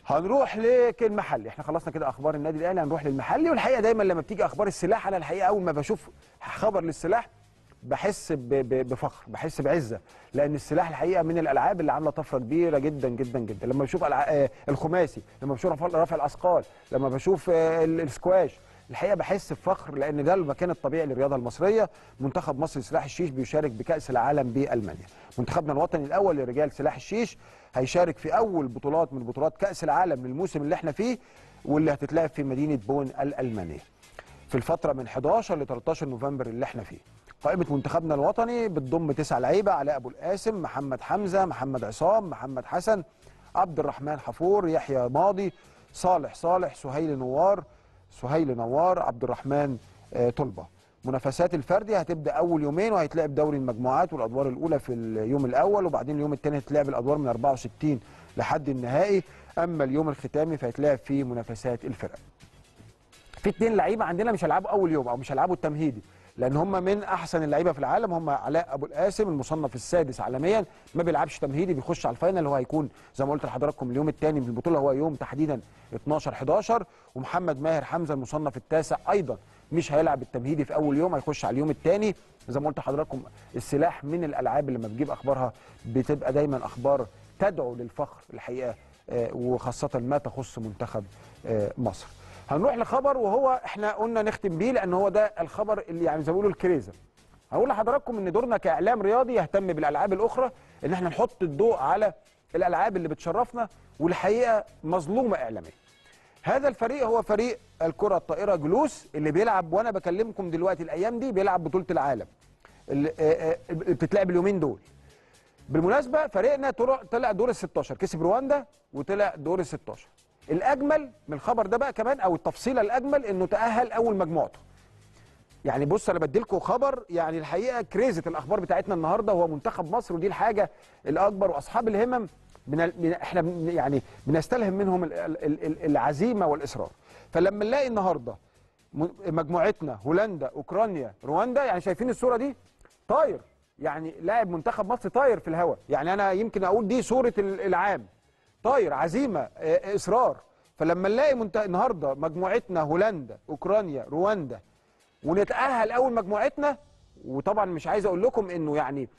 هنروح للمحلي إحنا خلصنا كده أخبار النادي الأهلي هنروح للمحلي والحقيقة دايما لما بتيجي أخبار السلاح أنا الحقيقة أول ما بشوف خبر للسلاح بحس بفخر بحس بعزة لأن السلاح الحقيقة من الألعاب اللي عاملة طفرة كبيرة جدا جدا جدا. لما بشوف آه، الخماسي لما بشوف رفع الأثقال لما بشوف آه، ال- السكواش الحقيقة بحس بفخر لأن ده المكان الطبيعي للرياضة المصرية. منتخب مصر لسلاح الشيش بيشارك بكأس العالم بألمانيا. منتخبنا الوطني الأول لرجال سلاح الشيش هيشارك في أول بطولات من بطولات كأس العالم للموسم اللي إحنا فيه واللي هتتلعب في مدينة بون الألمانية. في الفترة من 11 ل 13 نوفمبر اللي إحنا فيه. قائمة منتخبنا الوطني بتضم تسع لعيبة علاء أبو القاسم محمد حمزة محمد عصام محمد حسن عبد الرحمن حفور يحيى ماضي صالح صالح سهيل نوار سهيل نوار عبد الرحمن آه، طلبة. منافسات الفردي هتبدأ أول يومين وهيتلعب دوري المجموعات والأدوار الأولى في اليوم الأول وبعدين اليوم الثاني هتتلعب الأدوار من 64 لحد النهائي. أما اليوم الختامي فهيتلعب فيه منافسات الفرق. في اتنين لعيبة عندنا مش هيلعبوا أول يوم أو مش هيلعبوا التمهيدي. لأن هم من احسن اللعيبه في العالم هم علاء ابو القاسم المصنف السادس عالميا ما بيلعبش تمهيدي بيخش على الفاينل هو هيكون زي ما قلت لحضراتكم اليوم الثاني من البطولة هو يوم تحديدا 12 11 ومحمد ماهر حمزة المصنف التاسع أيضا مش هيلعب التمهيدي في أول يوم هيخش على اليوم الثاني زي ما قلت لحضراتكم السلاح من الألعاب اللي لما بتجيب أخبارها بتبقى دايما أخبار تدعو للفخر الحقيقة آه، وخاصة ما تخص منتخب آه، مصر. هنروح لخبر وهو إحنا قلنا نختم بيه لأن هو ده الخبر اللي يعني زي ما بيقولوا الكريزة. هقول لحضراتكم إن دورنا كإعلام رياضي يهتم بالألعاب الأخرى إن إحنا نحط الضوء على الألعاب اللي بتشرفنا والحقيقة مظلومة اعلاميا هذا الفريق هو فريق الكرة الطائرة جلوس اللي بيلعب وأنا بكلمكم دلوقتي الأيام دي بيلعب بطولة العالم. اللي آه، آه، بتتلعب اليومين دول. بالمناسبة فريقنا طلع دور ال 16 كسب رواندا وطلع دور ال 16 الأجمل من الخبر ده بقى كمان أو التفصيلة الأجمل إنه تأهل أول مجموعته. يعني بص أنا بديلكم خبر يعني الحقيقة كريزه الأخبار بتاعتنا النهارده. هو منتخب مصر ودي الحاجة الأكبر وأصحاب الهمم من من إحنا يعني بنستلهم منهم ال- ال- ال- العزيمة والإصرار. فلما نلاقي النهارده مجموعتنا هولندا أوكرانيا رواندا يعني شايفين الصورة دي؟ طاير. يعني لاعب منتخب مصر طاير في الهواء يعني أنا يمكن أقول دي صورة ال- العام. طاير عزيمة آه، إصرار فلما نلاقي منت... النهارده مجموعتنا هولندا أوكرانيا رواندا ونتأهل أول مجموعتنا وطبعا مش عايز أقول لكم إنه يعني.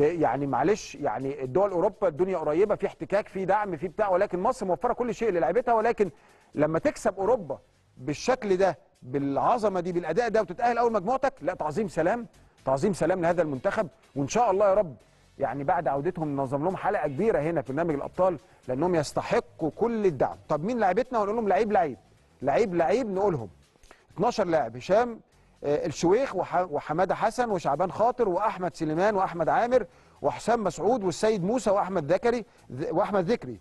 يعني معلش يعني الدول أوروبا الدنيا قريبة في احتكاك في دعم في بتاع ولكن مصر موفرة كل شيء للاعيبتها ولكن لما تكسب أوروبا بالشكل ده بالعظمة دي بالأداء ده وتتأهل أول مجموعتك لا تعظيم سلام تعظيم سلام لهذا المنتخب وإن شاء الله يا رب يعني بعد عودتهم ننظم لهم حلقة كبيرة هنا في برنامج الأبطال لأنهم يستحقوا كل الدعم. طب مين لعيبتنا ونقول لهم لعيب لعيب. لعيب لعيب نقولهم. 12 لاعب هشام آه، الشويخ وح- وحمادة حسن وشعبان خاطر وأحمد سليمان وأحمد عامر وحسام مسعود والسيد موسى وأحمد ذكري وأحمد ذكري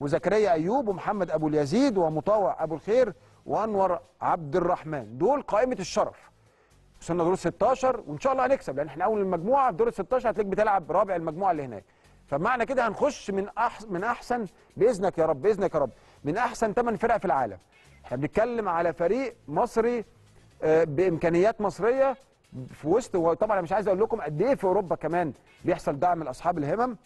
وزكريا أيوب ومحمد أبو اليزيد ومطاوع أبو الخير وأنور عبد الرحمن. دول قائمة الشرف. وصلنا دور 16 وإن شاء الله هنكسب لأن إحنا أول المجموعة في دور ال 16 هتلاقيك بتلعب رابع المجموعة اللي هناك. فمعنى كده هنخش من احسن من أحسن بإذنك يا رب بإذنك يا رب من أحسن 8 فرق في العالم. إحنا بنتكلم على فريق مصري آه، بإمكانيات مصرية في وسط وطبعا أنا مش عايز أقول لكم قد إيه في أوروبا كمان بيحصل دعم لأصحاب الهمم.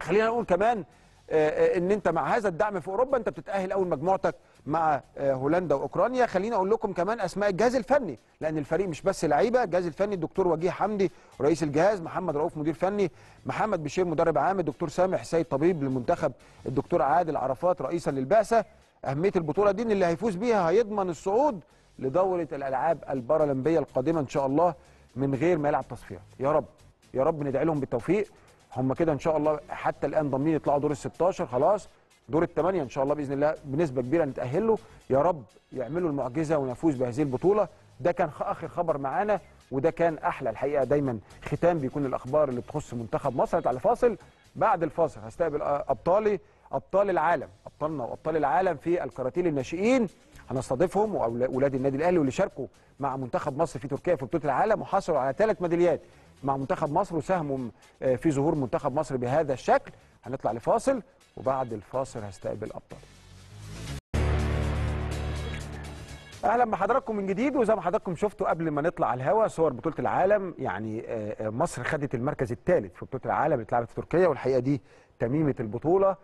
خلينا نقول كمان آه، آه، إن أنت مع هذا الدعم في أوروبا أنت بتتأهل أول مجموعتك مع آه، هولندا وأوكرانيا. خليني أقول لكم كمان أسماء الجهاز الفني لأن الفريق مش بس لعيبة. الجهاز الفني الدكتور وجيه حمدي رئيس الجهاز محمد رؤوف مدير فني محمد بشير مدرب عام الدكتور سامح سيد طبيب للمنتخب الدكتور عادل عرفات رئيسا للبعثة. أهمية البطولة دي إن اللي هيفوز بيها هيضمن الصعود لدورة الألعاب البارالمبية القادمة إن شاء الله من غير ما يلعب تصفيات. يا رب يا رب ندعي لهم بالتوفيق. هم كده إن شاء الله حتى الآن ضامنين يطلعوا دور ال 16 خلاص دور الثمانيه إن شاء الله بإذن الله بنسبة كبيرة نتاهل له يا رب يعملوا المعجزة ونفوز بهذه البطولة. ده كان آخر خبر معانا وده كان أحلى. الحقيقة دايما ختام بيكون الأخبار اللي بتخص منتخب مصر. هنطلع لفاصل بعد الفاصل هستقبل أبطالي أبطال العالم أبطالنا وأبطال العالم في الكاراتيه للناشئين. هنستضيفهم واولاد النادي الأهلي واللي شاركوا مع منتخب مصر في تركيا في بطولة العالم وحصلوا على ثلاث ميداليات مع منتخب مصر وساهموا في ظهور منتخب مصر بهذا الشكل. هنطلع لفاصل. وبعد الفاصل هستقبل أبطال. أهلا بحضراتكم من جديد وزي ما حضراتكم شفتوا قبل ما نطلع على الهوا صور بطولة العالم يعني آه، آه، مصر خدت المركز الثالث في بطولة العالم اللي اتلعبت في تركيا والحقيقة دي تميمة البطولة.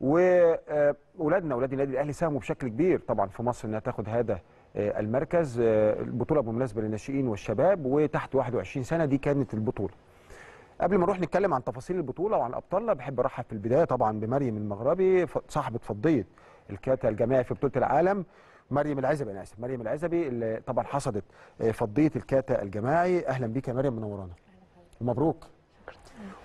واولادنا أولاد النادي الأهلي ساهموا بشكل كبير طبعا في مصر إنها تاخد هذا آه، المركز. آه، البطولة بالمناسبة للناشئين والشباب وتحت 21 سنة دي كانت البطولة. قبل ما نروح نتكلم عن تفاصيل البطولة وعن ابطالنا بحب أرحب في البداية طبعا بمريم المغربي صاحبة فضية الكاتا الجماعي في بطولة العالم مريم العزبي. أنا آسف مريم العزبي اللي طبعا حصدت آه، فضية الكاتا الجماعي أهلا بيك يا مريم منورانا ومبروك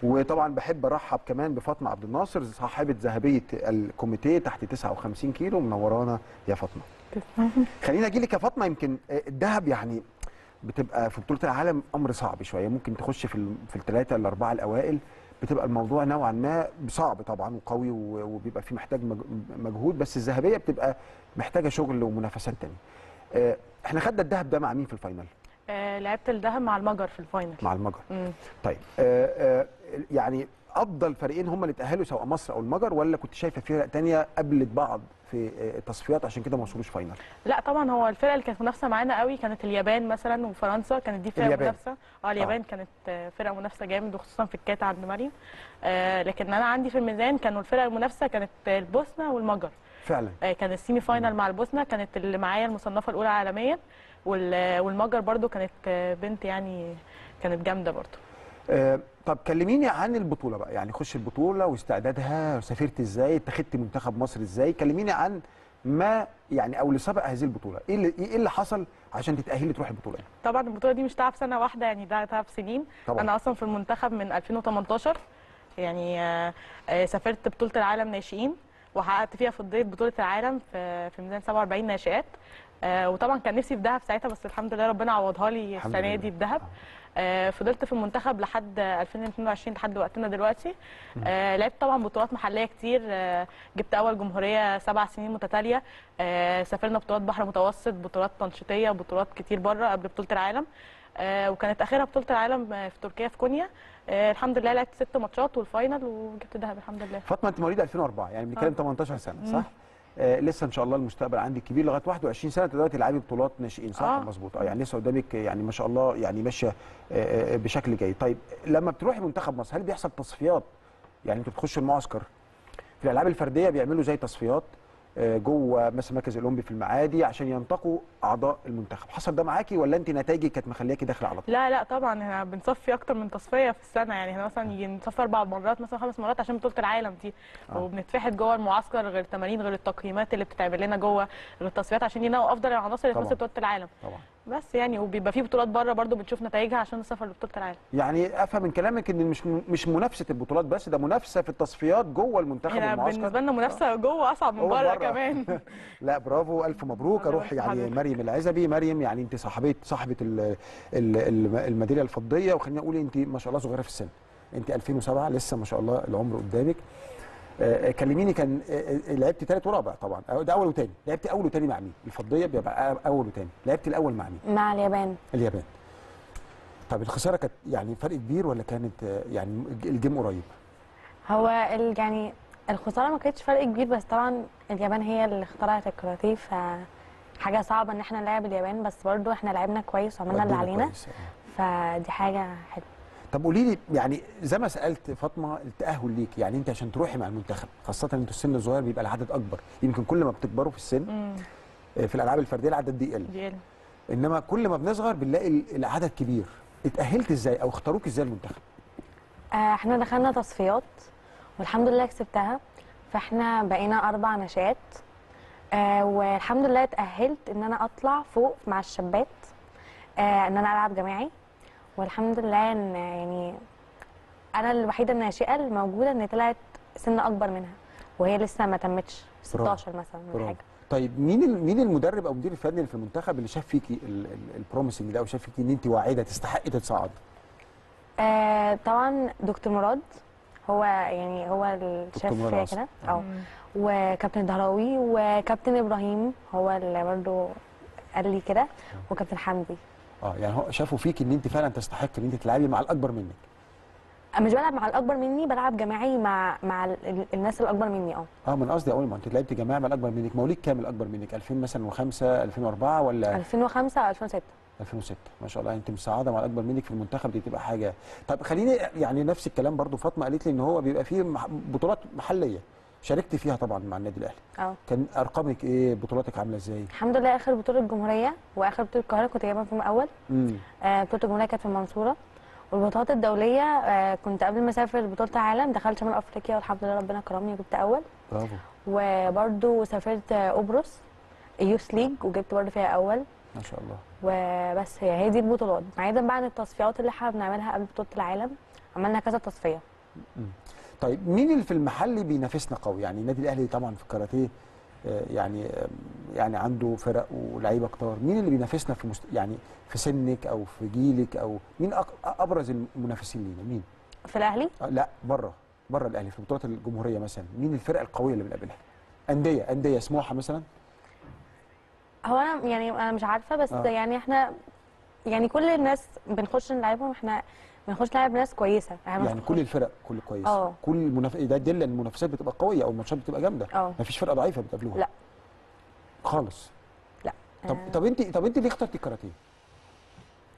وطبعا بحب أرحب كمان بفاطمة عبد الناصر صاحبة ذهبية الكوميتيه تحت 59 كيلو. منورانا يا فاطمة. خلينا أجي لك يا فاطمة يمكن آه، الذهب يعني بتبقى في بطولة العالم أمر صعب شوية. ممكن تخش في في الثلاثه الأربعة الأوائل بتبقى الموضوع نوعا ما صعب طبعا وقوي وبيبقى فيه محتاج مج- مجهود بس الذهبية بتبقى محتاجة شغل ومنافسات تانية. آه، إحنا خدنا الذهب ده مع مين في ال final؟ آه لعبت الذهب مع المجر في ال final. مع المجر. مم. طيب آه، آه، يعني أفضل فريقين هم اللي تأهلوا سواء مصر أو المجر ولا كنت شايفة فرق تانية قبلت بعض؟ في آه، التصفيات عشان كده ما وصلوش final لا طبعا هو الفرقة اللي كانت منافسة معانا قوي كانت اليابان مثلا وفرنسا كانت دي فرقة اليابان. منافسة. آه اليابان كانت آه، فرقة منافسة جامد وخصوصا في الكاتا عند مريم آه لكن أنا عندي في الميزان كانوا الفرقة المنافسة كانت البوسنة والمجر. فعلا. آه، كان ال semi final مع البوسنة كانت اللي معايا المصنفة الأولى عالميا. وال- والمجر برضو كانت بنت يعني كانت جامدة برضو. آه، طب كلميني عن البطولة بقى. يعني خش البطولة واستعدادها سافرت إزاي؟ اتخذت منتخب مصر إزاي؟ كلميني عن ما يعني أو اللي سبق هذه البطولة. إيه اللي إيه اللي حصل عشان تتأهلي تروحي البطولة طبعا البطولة دي مش تعب سنة واحدة يعني ده تعب سنين. طبعاً. أنا أصلا في المنتخب من 2018 يعني آه، آه، سافرت بطولة العالم ناشئين وحققت فيها فضيه بطولة العالم في في ميزان 47 ناشئات. آه، وطبعا كان نفسي في دهب ساعتها بس الحمد لله ربنا عوضها لي السنة. دي بدهب. فضلت في المنتخب لحد 2022 لحد وقتنا دلوقتي. آه، لعبت طبعا بطولات محلية كتير. آه، جبت أول جمهورية سبع سنين متتالية. آه، سافرنا بطولات بحر متوسط بطولات تنشيطية بطولات كتير بره قبل بطولة العالم. آه، وكانت آخرها بطولة العالم آه، في تركيا في كونيا. آه، الحمد لله لعبت ست ماتشات والفاينل وجبت دهب الحمد لله. فاطمة أنت مواليد 2004 يعني بنتكلم آه. 18 سنة. صح؟ آه لسه إن شاء الله المستقبل عندك كبير لغاية 21 سنة. تقدري تلعبي بطولات ناشئين صح؟ آه. مظبوط. آه يعني لسه قدامك يعني ما شاء الله يعني ماشية آه، آه، بشكل جيد. طيب لما بتروحي منتخب مصر هل بيحصل تصفيات؟ يعني أنتوا بتخشوا المعسكر في الألعاب الفردية بيعملوا زي تصفيات؟ جوه مثلا المركز الاولمبي في المعادي عشان ينتقوا اعضاء المنتخب. حصل ده معاكي ولا انت نتائجك كانت مخلياكي داخله على طول؟ لا لا طبعا إحنا بنصفي أكتر من تصفية في السنة. يعني إحنا مثلا يجي نصفي أربع مرات مثلا خمس مرات عشان بطولة العالم دي. آه. وبنتفحت جوه المعسكر غير التمارين غير التقييمات اللي بتتعمل لنا جوه غير التصفيات عشان ينقوا أفضل العناصر اللي. تمثل بطولة العالم. طبعا. بس يعني وبيبقى في بطولات بره برضو بنشوف نتائجها عشان نسافر لبطولة العالم. يعني أفهم من كلامك إن مش مش منافسة البطولات بس ده منافسة في التصفيات جوه المنتخب إحنا والمعسكر بالنسبة لنا منافسة جوه أصعب من بره. كمان. <laughs> لا برافو ألف مبروك. أروح يعني. مريم العزبي. مريم يعني أنت صاحبة صاحبة ال- ال- ال- الميدالية الفضية. وخليني أقول أنت ما شاء الله صغيرة في السن. أنت 2007 لسه ما شاء الله العمر قدامك. آه، آه، كلميني كان آه، آه، لعبت ثالث ورابع طبعا. آه، ده أول وثاني لعبت أول وثاني مع مين؟ الفضية بيبقى أول وثاني لعبت الأول مع مين؟ مع اليابان. اليابان. طب الخسارة كانت يعني فرق كبير ولا كانت آه، يعني الجيم قريب؟ هو يعني الخسارة ما كانتش فرق كبير بس طبعا اليابان هي اللي اخترعت الكاراتيه ف حاجة صعبة إن إحنا نلعب اليابان بس برضو إحنا لعبنا كويس وعملنا اللي علينا. كويس، آه. فدي حاجة حلوة. طب قولي لي يعني زي ما سألت فاطمة التأهل ليك يعني انت عشان تروحي مع المنتخب خاصة أنتوا السن الصغير بيبقى العدد أكبر يمكن كل ما بتكبروا في السن مم. آه، في الألعاب الفردية العدد دي يقل دي إنما كل ما بنصغر بنلاقي ال- العدد كبير. اتأهلت إزاي أو اختاروك إزاي المنتخب؟ آه، إحنا دخلنا تصفيات والحمد لله كسبتها فإحنا بقينا أربع نشآت آه والحمد لله اتأهلت إن أنا أطلع فوق مع الشابات آه إن أنا ألعب جماعي. والحمد لله إن يعني أنا الوحيدة الناشئة الموجودة إن طلعت سن أكبر منها وهي لسه ما تمتش 16 مثلا ولا. حاجة. طيب مين مين المدرب أو المدير الفني اللي في المنتخب اللي شاف فيكي ال promising ده أو شاف فيكي إن انت واعده تستحقي تتصعدي آه طبعا دكتور مراد هو يعني هو اللي شاف مراد فيا. كده. آه. وكابتن دهراوي وكابتن إبراهيم هو اللي برضه قال لي كده وكابتن حمدي. آه يعني هو شافوا فيك ان انت فعلا تستحق ان انت تلعبي مع الأكبر منك. مش بلعب مع الأكبر مني بلعب جماعي مع مع ال- ال- الناس الأكبر مني آه. آه من قصدي أقول ما أنت لعبت جماعة مع الأكبر منك. مواليد كام الأكبر منك؟ 2000 مثلا و5 2004 ولا؟ 2005 أو 2006 2006 ما شاء الله أنت مساعدة مع الأكبر منك في المنتخب دي تبقى حاجة. طب خليني يعني نفس الكلام برضو فاطمة قالت لي إن هو بيبقى فيه بطولات محلية. شاركت فيها طبعا مع النادي الأهلي. أه. كان أرقامك إيه؟ بطولاتك عاملة إزاي؟ الحمد لله. آخر بطولة الجمهورية وآخر بطولة القاهرة كنت جايبها فيهم أول. امم آه بطولة الجمهورية كانت في المنصورة. والبطولات الدولية آه كنت قبل ما أسافر بطولة العالم دخلت شمال أفريقيا والحمد لله ربنا كرمني وجبت أول. برافو. وبرضو سافرت آه، قبرص يوث ليج وجبت برضه فيها أول. ما شاء الله. وبس هي هي دي البطولات. بعيدا بقى عن التصفيات اللي إحنا بنعملها قبل بطولة العالم عملنا كذا تصفية. طيب مين اللي في المحلي بينافسنا قوي؟ يعني النادي الأهلي طبعا في الكاراتيه آه، يعني آه، يعني عنده فرق ولعيبة كتار. مين اللي بينافسنا في مست... يعني في سنك أو في جيلك أو مين أق... أبرز المنافسين لينا؟ مين؟ في الأهلي؟ آه، لا بره بره الأهلي في بطولات الجمهورية مثلا. مين الفرق القوية اللي بنقابلها؟ أندية أندية سموحة مثلا؟ هو أنا يعني أنا مش عارفة بس آه. يعني إحنا يعني كل الناس بنخش نلعبهم إحنا بنخش نلعب ناس كويسة إحنا يعني كل الفرق كل كويس آه. كل المناف... ده يدل إن المنافسات بتبقى قوية أو الماتشات بتبقى جامدة. آه. مفيش فرقة ضعيفة بتقابلوها. لا. خالص. لا. طب طب انت طب أنت ليه اخترتي الكاراتيه؟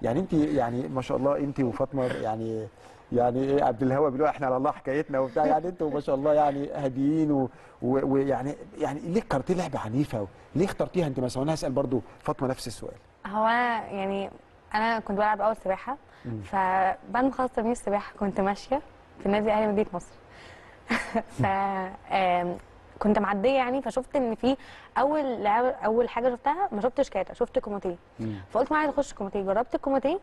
يعني انت يعني ما شاء الله أنت وفاطمة يعني يعني إيه عبد الهوى بيقولوا إحنا على الله حكايتنا وبتاع. يعني أنتوا ما شاء الله يعني هاديين ويعني يعني ليه الكاراتيه لعبة عنيفة؟ ليه اخترتيها أنت مثلا؟ وأنا هسأل برضو فاطمة نفس السؤال. هو أنا يعني أنا كنت بلعب أول سباحة. فبعد ما خلصت تمرين السباحة كنت ماشية في النادي الاهلي مدينة نصر <laughs> ف كنت معدية يعني فشفت إن في أول أول حاجة شفتها ما شفتش كاتا شفت كوميتيه فقلت ما عايز اخش كوميتيه جربت الكوميتيه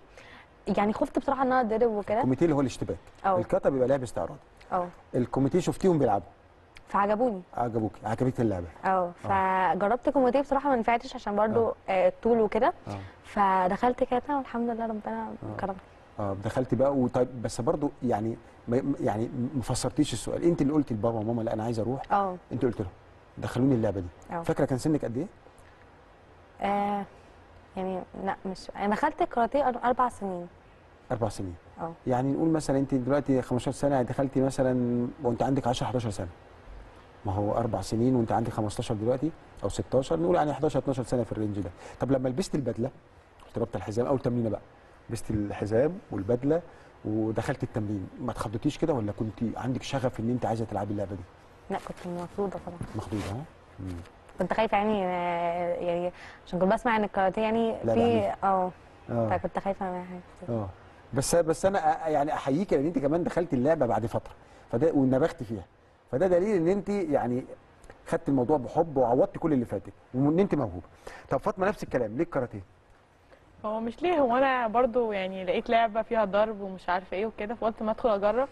يعني خفت بصراحة ان أنا اتضرب وكده. الكوميتيه اللي هو الاشتباك. آه. الكاتا بيبقى لعب استعراضي. آه. الكوميتيه شفتيهم بيلعبوا. فعجبوني. عجبوك عجبتك اللعبة. آه. فجربت كوميتيه بصراحة ما نفعتش عشان برضو آه، الطول وكده. آه. فدخلت كاتا والحمد لله ربنا كرمني. آه دخلت بقى وطيب بس برضو يعني ما يعني ما فسرتيش السؤال. انت اللي قلتي لبابا وماما لا أنا عايز أروح. آه. انت قلت لهم. دخلوني اللعبة دي. فاكرة كان سنك قد إيه؟ آه يعني لا مش أنا دخلت الكاراتيه أربع سنين. أربع سنين. آه. يعني نقول مثلا انت دلوقتي 15 سنة دخلتي مثلا وانت عندك 10 11 سنة. ما هو أربع سنين وأنت عندك 15 دلوقتي أو 16 نقول يعني 11 12 سنة في الرينج ده. طب لما لبست البدلة كنت رابطه الحزام اول تمرينه بقى. لبست الحزام والبدلة ودخلت التمرين. ما اتخضتيش كده ولا كنت عندك شغف إن أنت عايزة تلعبي اللعبة دي؟ لا كنت مفروضه طبعا. مخضوضة ها. كنت خايفة يعني آه، يعني عشان كنت بسمع إن الكاراتيه يعني في عنيف. آه فكنت خايفة من حاجة آه. بس بس أنا أ- يعني أحييك لأن أنت كمان دخلت اللعبة بعد فترة. فده ونبخت فيها. فده دليل إن انت يعني خدت الموضوع بحب وعوضت كل اللي فاتك وإن انت موهوبة. طب فاطمة نفس الكلام ليه الكاراتيه؟ هو مش ليه هو أنا برضو يعني لقيت لعبة فيها ضرب ومش عارفة إيه وكده فقلت ما أدخل أجرب.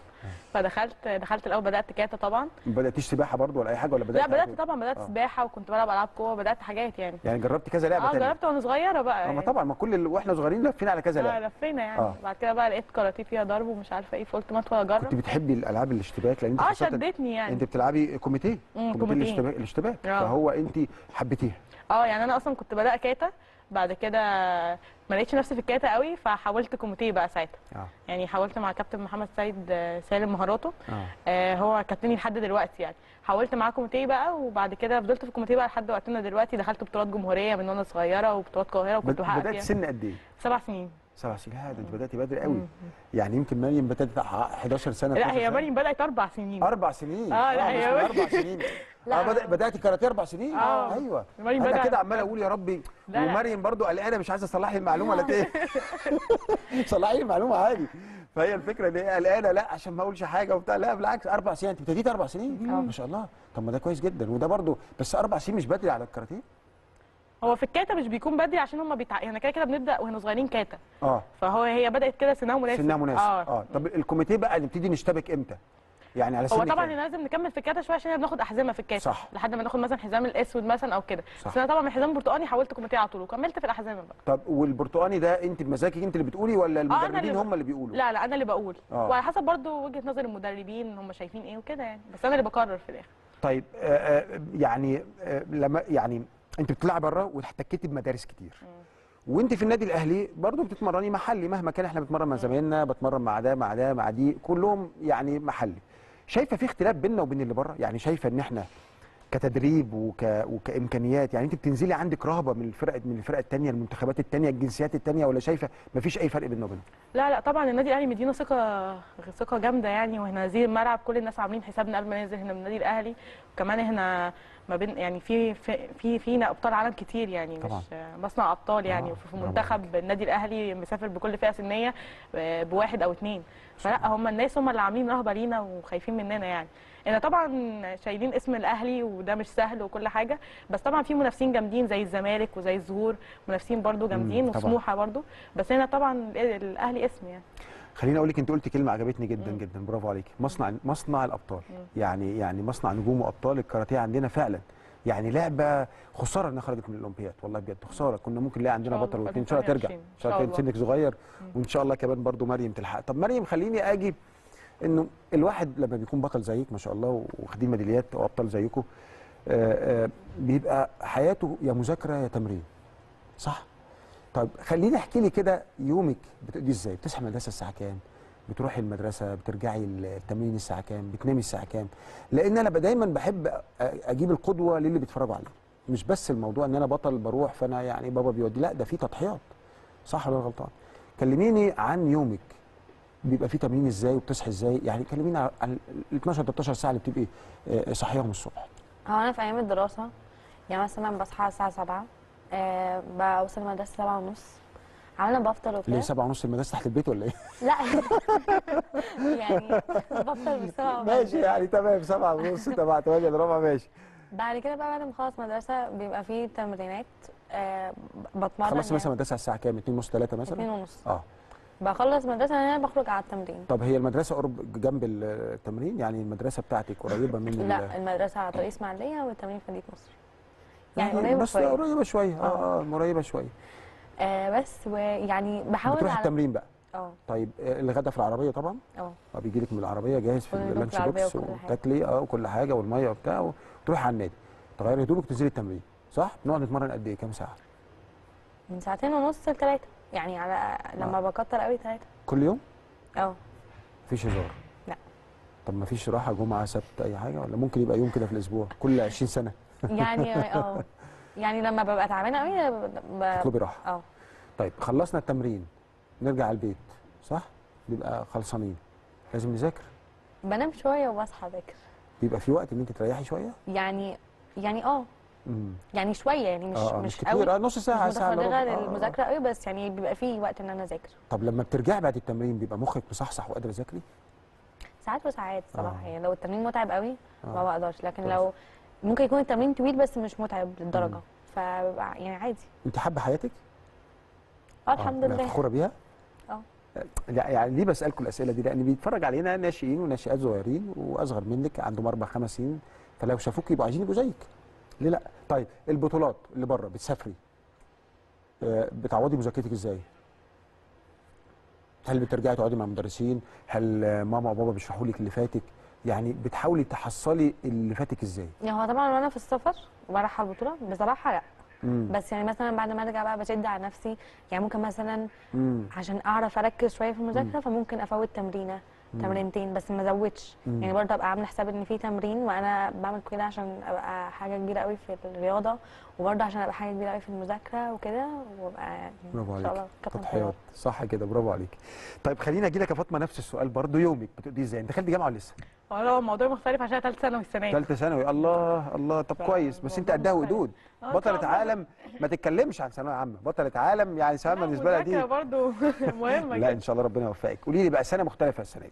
فدخلت دخلت الأول بدأت كاتا طبعا. ما بدأتيش سباحة برضو ولا أي حاجة ولا بدأت لا بدأت؟ طبعا بدأت آه. سباحة وكنت بلعب ألعاب قوة بدات حاجات يعني. يعني جربت كذا لعبة آه تانية؟ جربت وأنا صغيرة بقى آه ما يعني. طبعا ما كل ال... وإحنا صغيرين لفينا على كذا آه لعبة. لفينا يعني. آه. بعد كده بقى لقيت كاراتيه فيها ضرب ومش عارفة إيه فقلت ما أدخل أجرب. كنت بتحبي الألعاب الاشتباك؟ لأن أنت آه شدتني يعني. أنت بتلعبي كوميتيه. كوميتيه. الاشتباك الاشتباك. آه. فهو أنت حبيتيها. آه يعني أنا أصلا كنت بدأ كاتا بعد كده ما لقيتش نفسي في الكاتا قوي فحاولت كوميتيه بقى ساعتها. آه. يعني حاولت مع كابتن محمد سيد آه، سالم مهاراته. آه. آه هو كابتني لحد دلوقتي يعني. حاولت معاه كوميتيه بقى وبعد كده فضلت في الكوميتيه بقى لحد وقتنا دلوقتي. دخلت بطولات جمهورية من وأنا صغيرة وبطولات قاهره وكنت. بحقق بدأت فيها سن قد إيه؟ سبع سنين. سبع سنين لا ده انت بداتي بدري قوي. يعني يمكن مريم بدأت 11 سنة لا 12 هي. مريم بدأت أربع سنين. أربع سنين؟ آه لا هي أربع سنين. <laughs> لا. آه بدأ بدأت كاراتيه أربع سنين؟ آه. أيوه. مريم أنا كده عمال أقول يا ربي. ومريم برضو قلقانة مش عايزة تصلح لي المعلومة ولا <laughs> إيه؟ <laughs> صلحي المعلومة عادي. فهي الفكرة إن هي قلقانة لا عشان ما أقولش حاجة وبتاع. لا بالعكس أربع سنين. أنت ابتديت أربع سنين؟ ما شاء الله. طب ما ده كويس جدا. وده برضو بس أربع سنين مش بدري على الكاراتيه؟ هو في الكاتا مش بيكون بدري عشان هم بيتع... يعني كده كده بنبدأ وإحنا صغيرين كاتا. آه. فهو هي بدأت كده سنها مناسب. سنها مناسب. آه, آه. طب الكوميتيه بقى نبتدي نشتبك إمتى؟ يعني على سن هو طبعا كام؟ لازم نكمل في الكاتا شوية عشان إحنا بناخد أحزمة في الكاتا. صح. لحد ما ناخد مثلا حزام الأسود مثلا أو كده. بس أنا طبعا من الحزام البرتقاني حولت كوميتيه على طول وكملت في الأحزمة بقى. طب والبرتقاني ده أنت بمزاجك أنت اللي بتقولي ولا آه، المدربين ب- هم اللي بيقولوا؟ لا لا أنا اللي بقول. آه. وعلى حسب برضو وجهة نظر المدربين هم شايفين إيه وكده يعني. بس أنا اللي بقرر في الآخر. طيب آه آه يعني آه لما يعني انت بتطلعي بره واحتكيتي بمدارس كتير. وانت في النادي الاهلي برضو بتتمرني محلي مهما كان إحنا بنتمرن مع زمايلنا بتمرن مع ده مع ده مع دي كلهم يعني محلي. شايفة في اختلاف بيننا وبين اللي بره؟ يعني شايفة ان إحنا كتدريب وك... وكإمكانيات يعني انت بتنزلي عندك رهبة من الفرق من الفرق الثانية المنتخبات الثانية الجنسيات الثانية ولا شايفة مفيش أي فرق بيننا وبينهم؟ لا لا طبعا النادي الأهلي مدينا ثقة ثقة جامدة يعني وإحنا نازلين الملعب كل الناس عاملين حسابنا قبل ما ننزل هنا من النادي الأهلي. كمان إحنا ما بين يعني في في في فينا أبطال عالم كتير يعني طبعاً. مش مصنع أبطال يعني آه، وفي منتخب النادي الأهلي مسافر بكل فئة سنية آه، بواحد أو اتنين. فلا هم الناس هم اللي عاملين رهبة لينا وخايفين مننا يعني. إحنا طبعا شايلين اسم الأهلي وده مش سهل وكل حاجة بس طبعا في منافسين جامدين زي الزمالك وزي الزهور منافسين برضو جامدين. وسموحة برضو. بس هنا طبعا الأهلي اسم يعني. خليني أقول لك أنت قلت كلمة عجبتني جدا جدا. برافو عليك مصنع مصنع الأبطال. يعني يعني مصنع نجوم وأبطال الكاراتيه عندنا فعلا. يعني لعبة خسارة إنها خرجت من الأولمبياد. والله بجد خسارة. كنا ممكن نلاقي عندنا بطل واثنين إن شاء الله ترجع. 2022. إن شاء الله سنك صغير. وإن شاء الله كمان برضو مريم تلحق. طب مريم خليني أجي إنه الواحد لما بيكون بطل زيك ما شاء الله واخدين ميداليات وأبطال زيكم آه، آه، بيبقى حياته يا مذاكرة يا تمرين. صح؟ طيب خليني احكي لي كده يومك بتقضيه إزاي؟ بتصحي المدرسة الساعة كام؟ بتروحي المدرسة؟ بترجعي التمرين الساعة كام؟ بتنامي الساعة كام؟ لأن أنا دايما بحب أجيب القدوة للي بيتفرجوا عليه مش بس الموضوع إن أنا بطل بروح فأنا يعني بابا بيودي لا ده في تضحيات. صح ولا غلطان؟ كلميني عن يومك. بيبقى فيه تمرين إزاي وبتصحي إزاي؟ يعني كلميني عن ال 12 13 ساعة اللي بتبقي آه، صاحياهم الصبح. هو أنا في أيام الدراسة يعني مثلا بصحى الساعة 7 آه بوصل المدرسة 7 ونص. عماله بفطر ليه وبتاع 7 ونص المدرسة تحت البيت ولا إيه؟ لا. <laughs> يعني بفطر بالسبعة ماشي يعني تمام 7 ونص 7 8 الا ربع ماشي. بعد كده بقى بعد ما اخلص مدرسة بيبقى فيه تمرينات آه بتمرن خلصت مثلا المدرسة على الساعة كام؟ 2 ونص 3 مثلا؟ 2 ونص. آه. بخلص مدرسة أنا بخرج على التمرين. طب هي المدرسة قرب جنب التمرين؟ يعني المدرسة بتاعتك قريبة من لا المدرسة على طريق إسماعيلية والتمرين في مدينة نصر. يعني قريبة بس شوية. قريبة شوية. آه آه. قريبة شوية. آه بس ويعني بحاول بتروح على- التمرين بقى. آه. طيب آه، الغدا في العربية طبعا؟ آه. آه بيجي لك من العربية جاهز في اللانش بوكس. وتاكلي آه وكل حاجة والمية وبتاع وتروحي على النادي. تغيري هدومك وتنزلي التمرين صح؟ بنقعد نتمرن قد إيه؟ كام ساعة؟ من ساعتين ونص لثلاثه يعني على لما بكتر قوي ثلاثة كل يوم؟ آه. مفيش هزار؟ لا. طب مفيش راحة جمعة سبت أي حاجة؟ ولا ممكن يبقى يوم كده في الأسبوع كل 20 سنة؟ يعني آه يعني لما ببقى تعبانة قوي ب... تطلبي راحة. آه. طيب خلصنا التمرين. نرجع البيت صح؟ بيبقى خلصانين. لازم نذاكر. بنام شوية وبصحى أذاكر. بيبقى في وقت إن أنت تريحي شوية؟ يعني يعني آه. يعني شوية يعني مش آه، آه، مش, كتير، قوي آه، نص ساعة، مش إلا متفرغة آه، آه. للمذاكرة قوي بس يعني بيبقى فيه وقت إن أنا أذاكر. طب لما بترجعي بعد التمرين بيبقى مخك مصحصح وقادره تذاكري؟ ساعات وساعات صراحة. يعني لو التمرين متعب قوي ما آه. بقدرش. لكن. لو ممكن يكون التمرين طويل بس مش متعب للدرجة فببقى يعني عادي انت حابة حياتك؟ آه الحمد لله فخورة بيها؟ آه لا يعني ليه بسالكم الأسئلة دي؟ لأن بيتفرج علينا ناشئين وناشئات صغيرين وأصغر منك عندهم أربع خمس سنين فلو شافوك يبقوا عايزين يبقوا زيك. ليه لأ؟ طيب البطولات اللي بره بتسافري آه، بتعوضي مذاكرتك إزاي؟ هل بترجعي تقعدي مع مدرسين؟ هل آه، ماما وبابا بيشرحوا لك اللي فاتك؟ يعني بتحاولي تحصلي اللي فاتك إزاي؟ يعني هو طبعا وأنا في السفر ورايحه البطولة بصراحة لأ مم. بس يعني مثلا بعد ما أرجع بقى بشد على نفسي يعني ممكن مثلا مم. عشان أعرف أركز شوية في المذاكرة فممكن أفوت تمرينة. تمرينتين بس ما ازودش. يعني برضه أبقى عاملة حساب إن في تمرين وأنا بعمل كده عشان أبقى حاجة كبيرة قوي في الرياضة وبرضه عشان أبقى حاجة كبيرة قوي في المذاكرة وكده وأبقى يعني برافو إن شاء الله عليك تضحيات. صح كده. برافو عليك. طيب خليني أجي لك يا فاطمة نفس السؤال برضو يومك بتقضيه إزاي؟ أنت دخلت جامعة ولا لسه؟ هو أنا الموضوع مختلف عشان ثالث ثانوي السنة دي. ثالثه ثانوي. الله الله. طب كويس. بس أنت قدها ودود. إن بطلة شاء الله. عالم ما تتكلمش عن ثانوية عامة. بطلة عالم يعني ثانويه بالنسبة لها دي برضه <laughs> مهمة لا إن شاء الله ربنا يوفقك. قولي لي بقى سنة مختلفة السنة دي.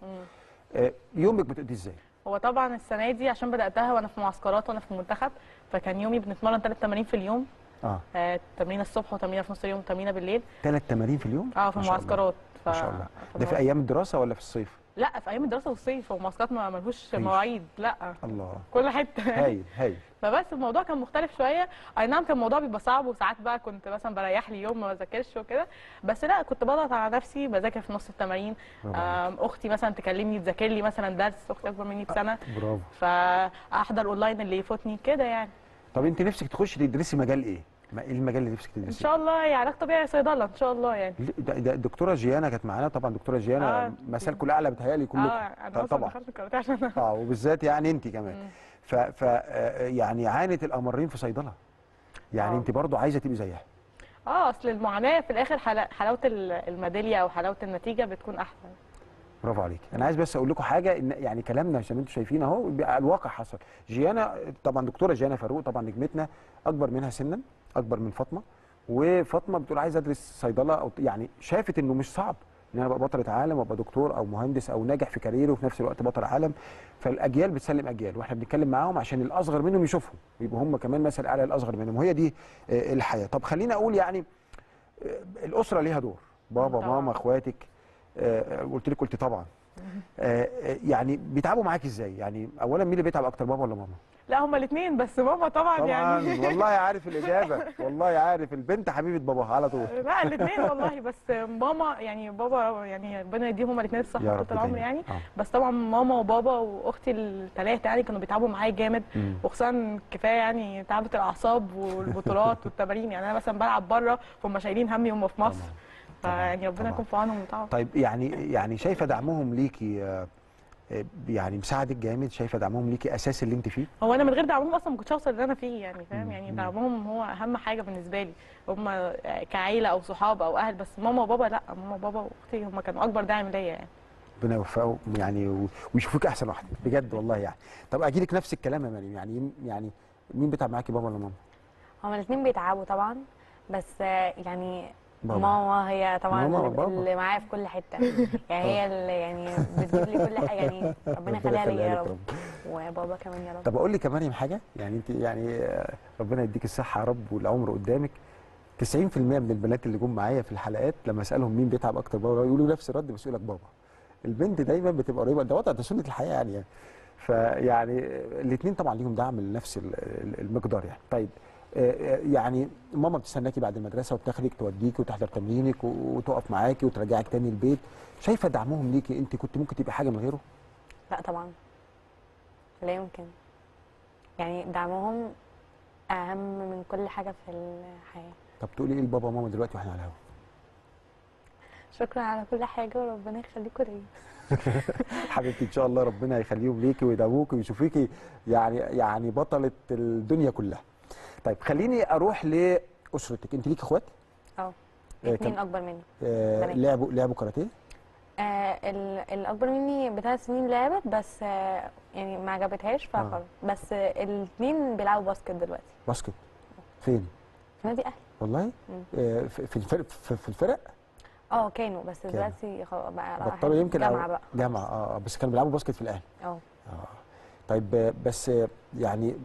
آه، يومك بتقضيه إزاي؟ هو طبعا السنة دي عشان بدأتها وأنا في معسكرات وأنا في المنتخب فكان يومي بنتمرن ثلاث تمارين في اليوم. آه. آه، تمرينه الصبح وتمرينه في نص اليوم وتمرينه بالليل. ثلاث تمارين في اليوم؟ آه في. المعسكرات. ما شاء الله. ده في أيام الدراسة ولا في الصيف؟ لا في أيام الدراسة والصيف هو المعسكرات ما ملهوش. مواعيد لا. الله. كل حتة. هايل هايل. <laughs> فبس الموضوع كان مختلف شوية. أي نعم كان الموضوع بيبقى صعب وساعات بقى كنت مثلا بريح لي يوم ما بذاكرش وكده. بس لا كنت بضغط على نفسي بذاكر في نص التمارين. أختي مثلا تكلمني تذاكر لي مثلا درس أختي أكبر مني بسنة. برافو. فأحضر أونلاين اللي يفوتني كده يعني. طب أنت نفسك تخشي تدرسي مجال إيه؟ ما إيه المجال اللي نفسك إن تدرسيه شاء الله يا علاج طبيعي صيدلة إن شاء الله يعني. ده, ده الدكتوره جيانا كانت معانا طبعا دكتورة جيانا آه. مثلكم الاعلى بتهيألي كلكم آه أنا طبعا. عشان آه وبالذات يعني انت كمان. ف, ف آه، يعني عانت الأمرين في صيدلة. يعني آه. انت برضو عايزة تبقي زيها. آه أصل المعاناة في الآخر حلا- حلاوة ال- الميدالية أو حلاوة النتيجة بتكون أحسن. برافو عليك. أنا عايز بس أقول لكم حاجة إن يعني كلامنا زي ما أنتم شايفين أهو الواقع حصل. جيانا طبعا دكتورة جيانا فاروق طبعا نجمتنا أكبر منها سنا. أكبر من فاطمة. وفاطمة بتقول عايزه أدرس صيدلة أو يعني شافت إنه مش صعب إن أنا أبقى بطلة عالم وأبقى دكتور أو مهندس أو ناجح في كاريره وفي نفس الوقت بطل عالم. فالأجيال بتسلم أجيال وإحنا بنتكلم معاهم عشان الأصغر منهم يشوفهم ويبقوا هم كمان مثل أعلى الأصغر منهم. وهي دي آه، الحياة. طب خليني أقول يعني آه، الأسرة ليها دور. بابا طبعاً. ماما إخواتك آه، قلت لك قلت طبعا. يعني بيتعبوا معاك إزاي؟ يعني اولا مين اللي بيتعب أكتر بابا ولا ماما؟ لا هما الاثنين بس ماما طبعا, طبعا يعني. <laughs> والله عارف الإجابة والله عارف. البنت حبيبة باباها على طول. لا الاثنين والله بس ماما يعني بابا يعني ربنا يديهم هما الاثنين الصحة طول العمر. يعني. آه. بس طبعا ماما وبابا وأختي الثلاثه يعني كانوا بيتعبوا معايا جامد. وخصوصا كفاية يعني تعبه الأعصاب والبطولات <laughs> والتمارين. يعني أنا مثلا بلعب بره فهم شايلين همي وهم في مصر. فيعني ربنا يكون في عونهم طيب يعني يعني شايفة دعمهم ليكي آه، يعني مساعدك جامد شايفة دعمهم ليكي أساس اللي انت فيه؟ هو أنا من غير دعمهم أصلا ما كنتش اوصل اللي أنا فيه يعني فاهم؟ يعني دعمهم هو أهم حاجة بالنسبة لي. هم كعيلة أو صحاب أو أهل بس ماما وبابا لأ ماما وبابا وأختي هم كانوا أكبر داعم ليا يعني. ربنا يوفقهم يعني ويشوفوك أحسن واحدة بجد والله يعني. طب أجي لك نفس الكلام يا مريم يعني يعني مين بيتعب معاكي بابا ولا ماما؟ هما الاثنين بيتعبوا طبعا بس يعني بابا. ماما هي طبعا ماما اللي, معايا في كل حتة. <laughs> يعني هي اللي يعني بتجيب لي كل حاجة. يعني ربنا يخليها لي يا رب. وبابا كمان يا رب. طب أقول لك يا مريم حاجة. يعني انت يعني ربنا يديك الصحة يا رب والعمر قدامك. 90% من البنات اللي جم معايا في الحلقات لما اسالهم مين بيتعب أكتر بابا يقولوا نفس الرد بس يقول لك بابا. البنت دايما بتبقى قريبة. ده وضع ده سنه الحياة يعني, يعني. فيعني الاثنين طبعا ليهم دعم لنفس ال- ال- المقدار يعني. طيب يعني ماما بتستناكي بعد المدرسة وبتاخدك توديكي وتحضر تمرينك وتقف معاكي وترجعك تاني البيت. شايفة دعمهم ليكي انت كنت ممكن تبقى حاجة من غيره؟ لا طبعا. لا يمكن. يعني دعمهم أهم من كل حاجة في الحياة. طب تقولي إيه لبابا وماما دلوقتي وإحنا على الهوا؟ شكرا على كل حاجة وربنا يخليكم ليا. <laughs> حبيبتي إن شاء الله ربنا يخليهم ليكي ويدعموكي ويشوفيكي يعني يعني بطلة الدنيا كلها. طيب خليني أروح لأسرتك، أنت ليكي إخوات؟ آه آه، كم- أكبر مني آه. لعبوا لعبوا كاراتيه؟ آه ال- الأكبر مني بثلاث سنين لعبت بس آه يعني ما عجبتهاش فخلاص بس آه الاثنين بيلعبوا باسكت دلوقتي باسكت فين؟ في نادي أهلي والله؟ آه في الفرق في, الفرق آه كانوا بس. دلوقتي بقى بطلوا يمكن جامعه بقى جامعة آه آه، بس كانوا بيلعبوا باسكت في الأهلي. آه طيب بس يعني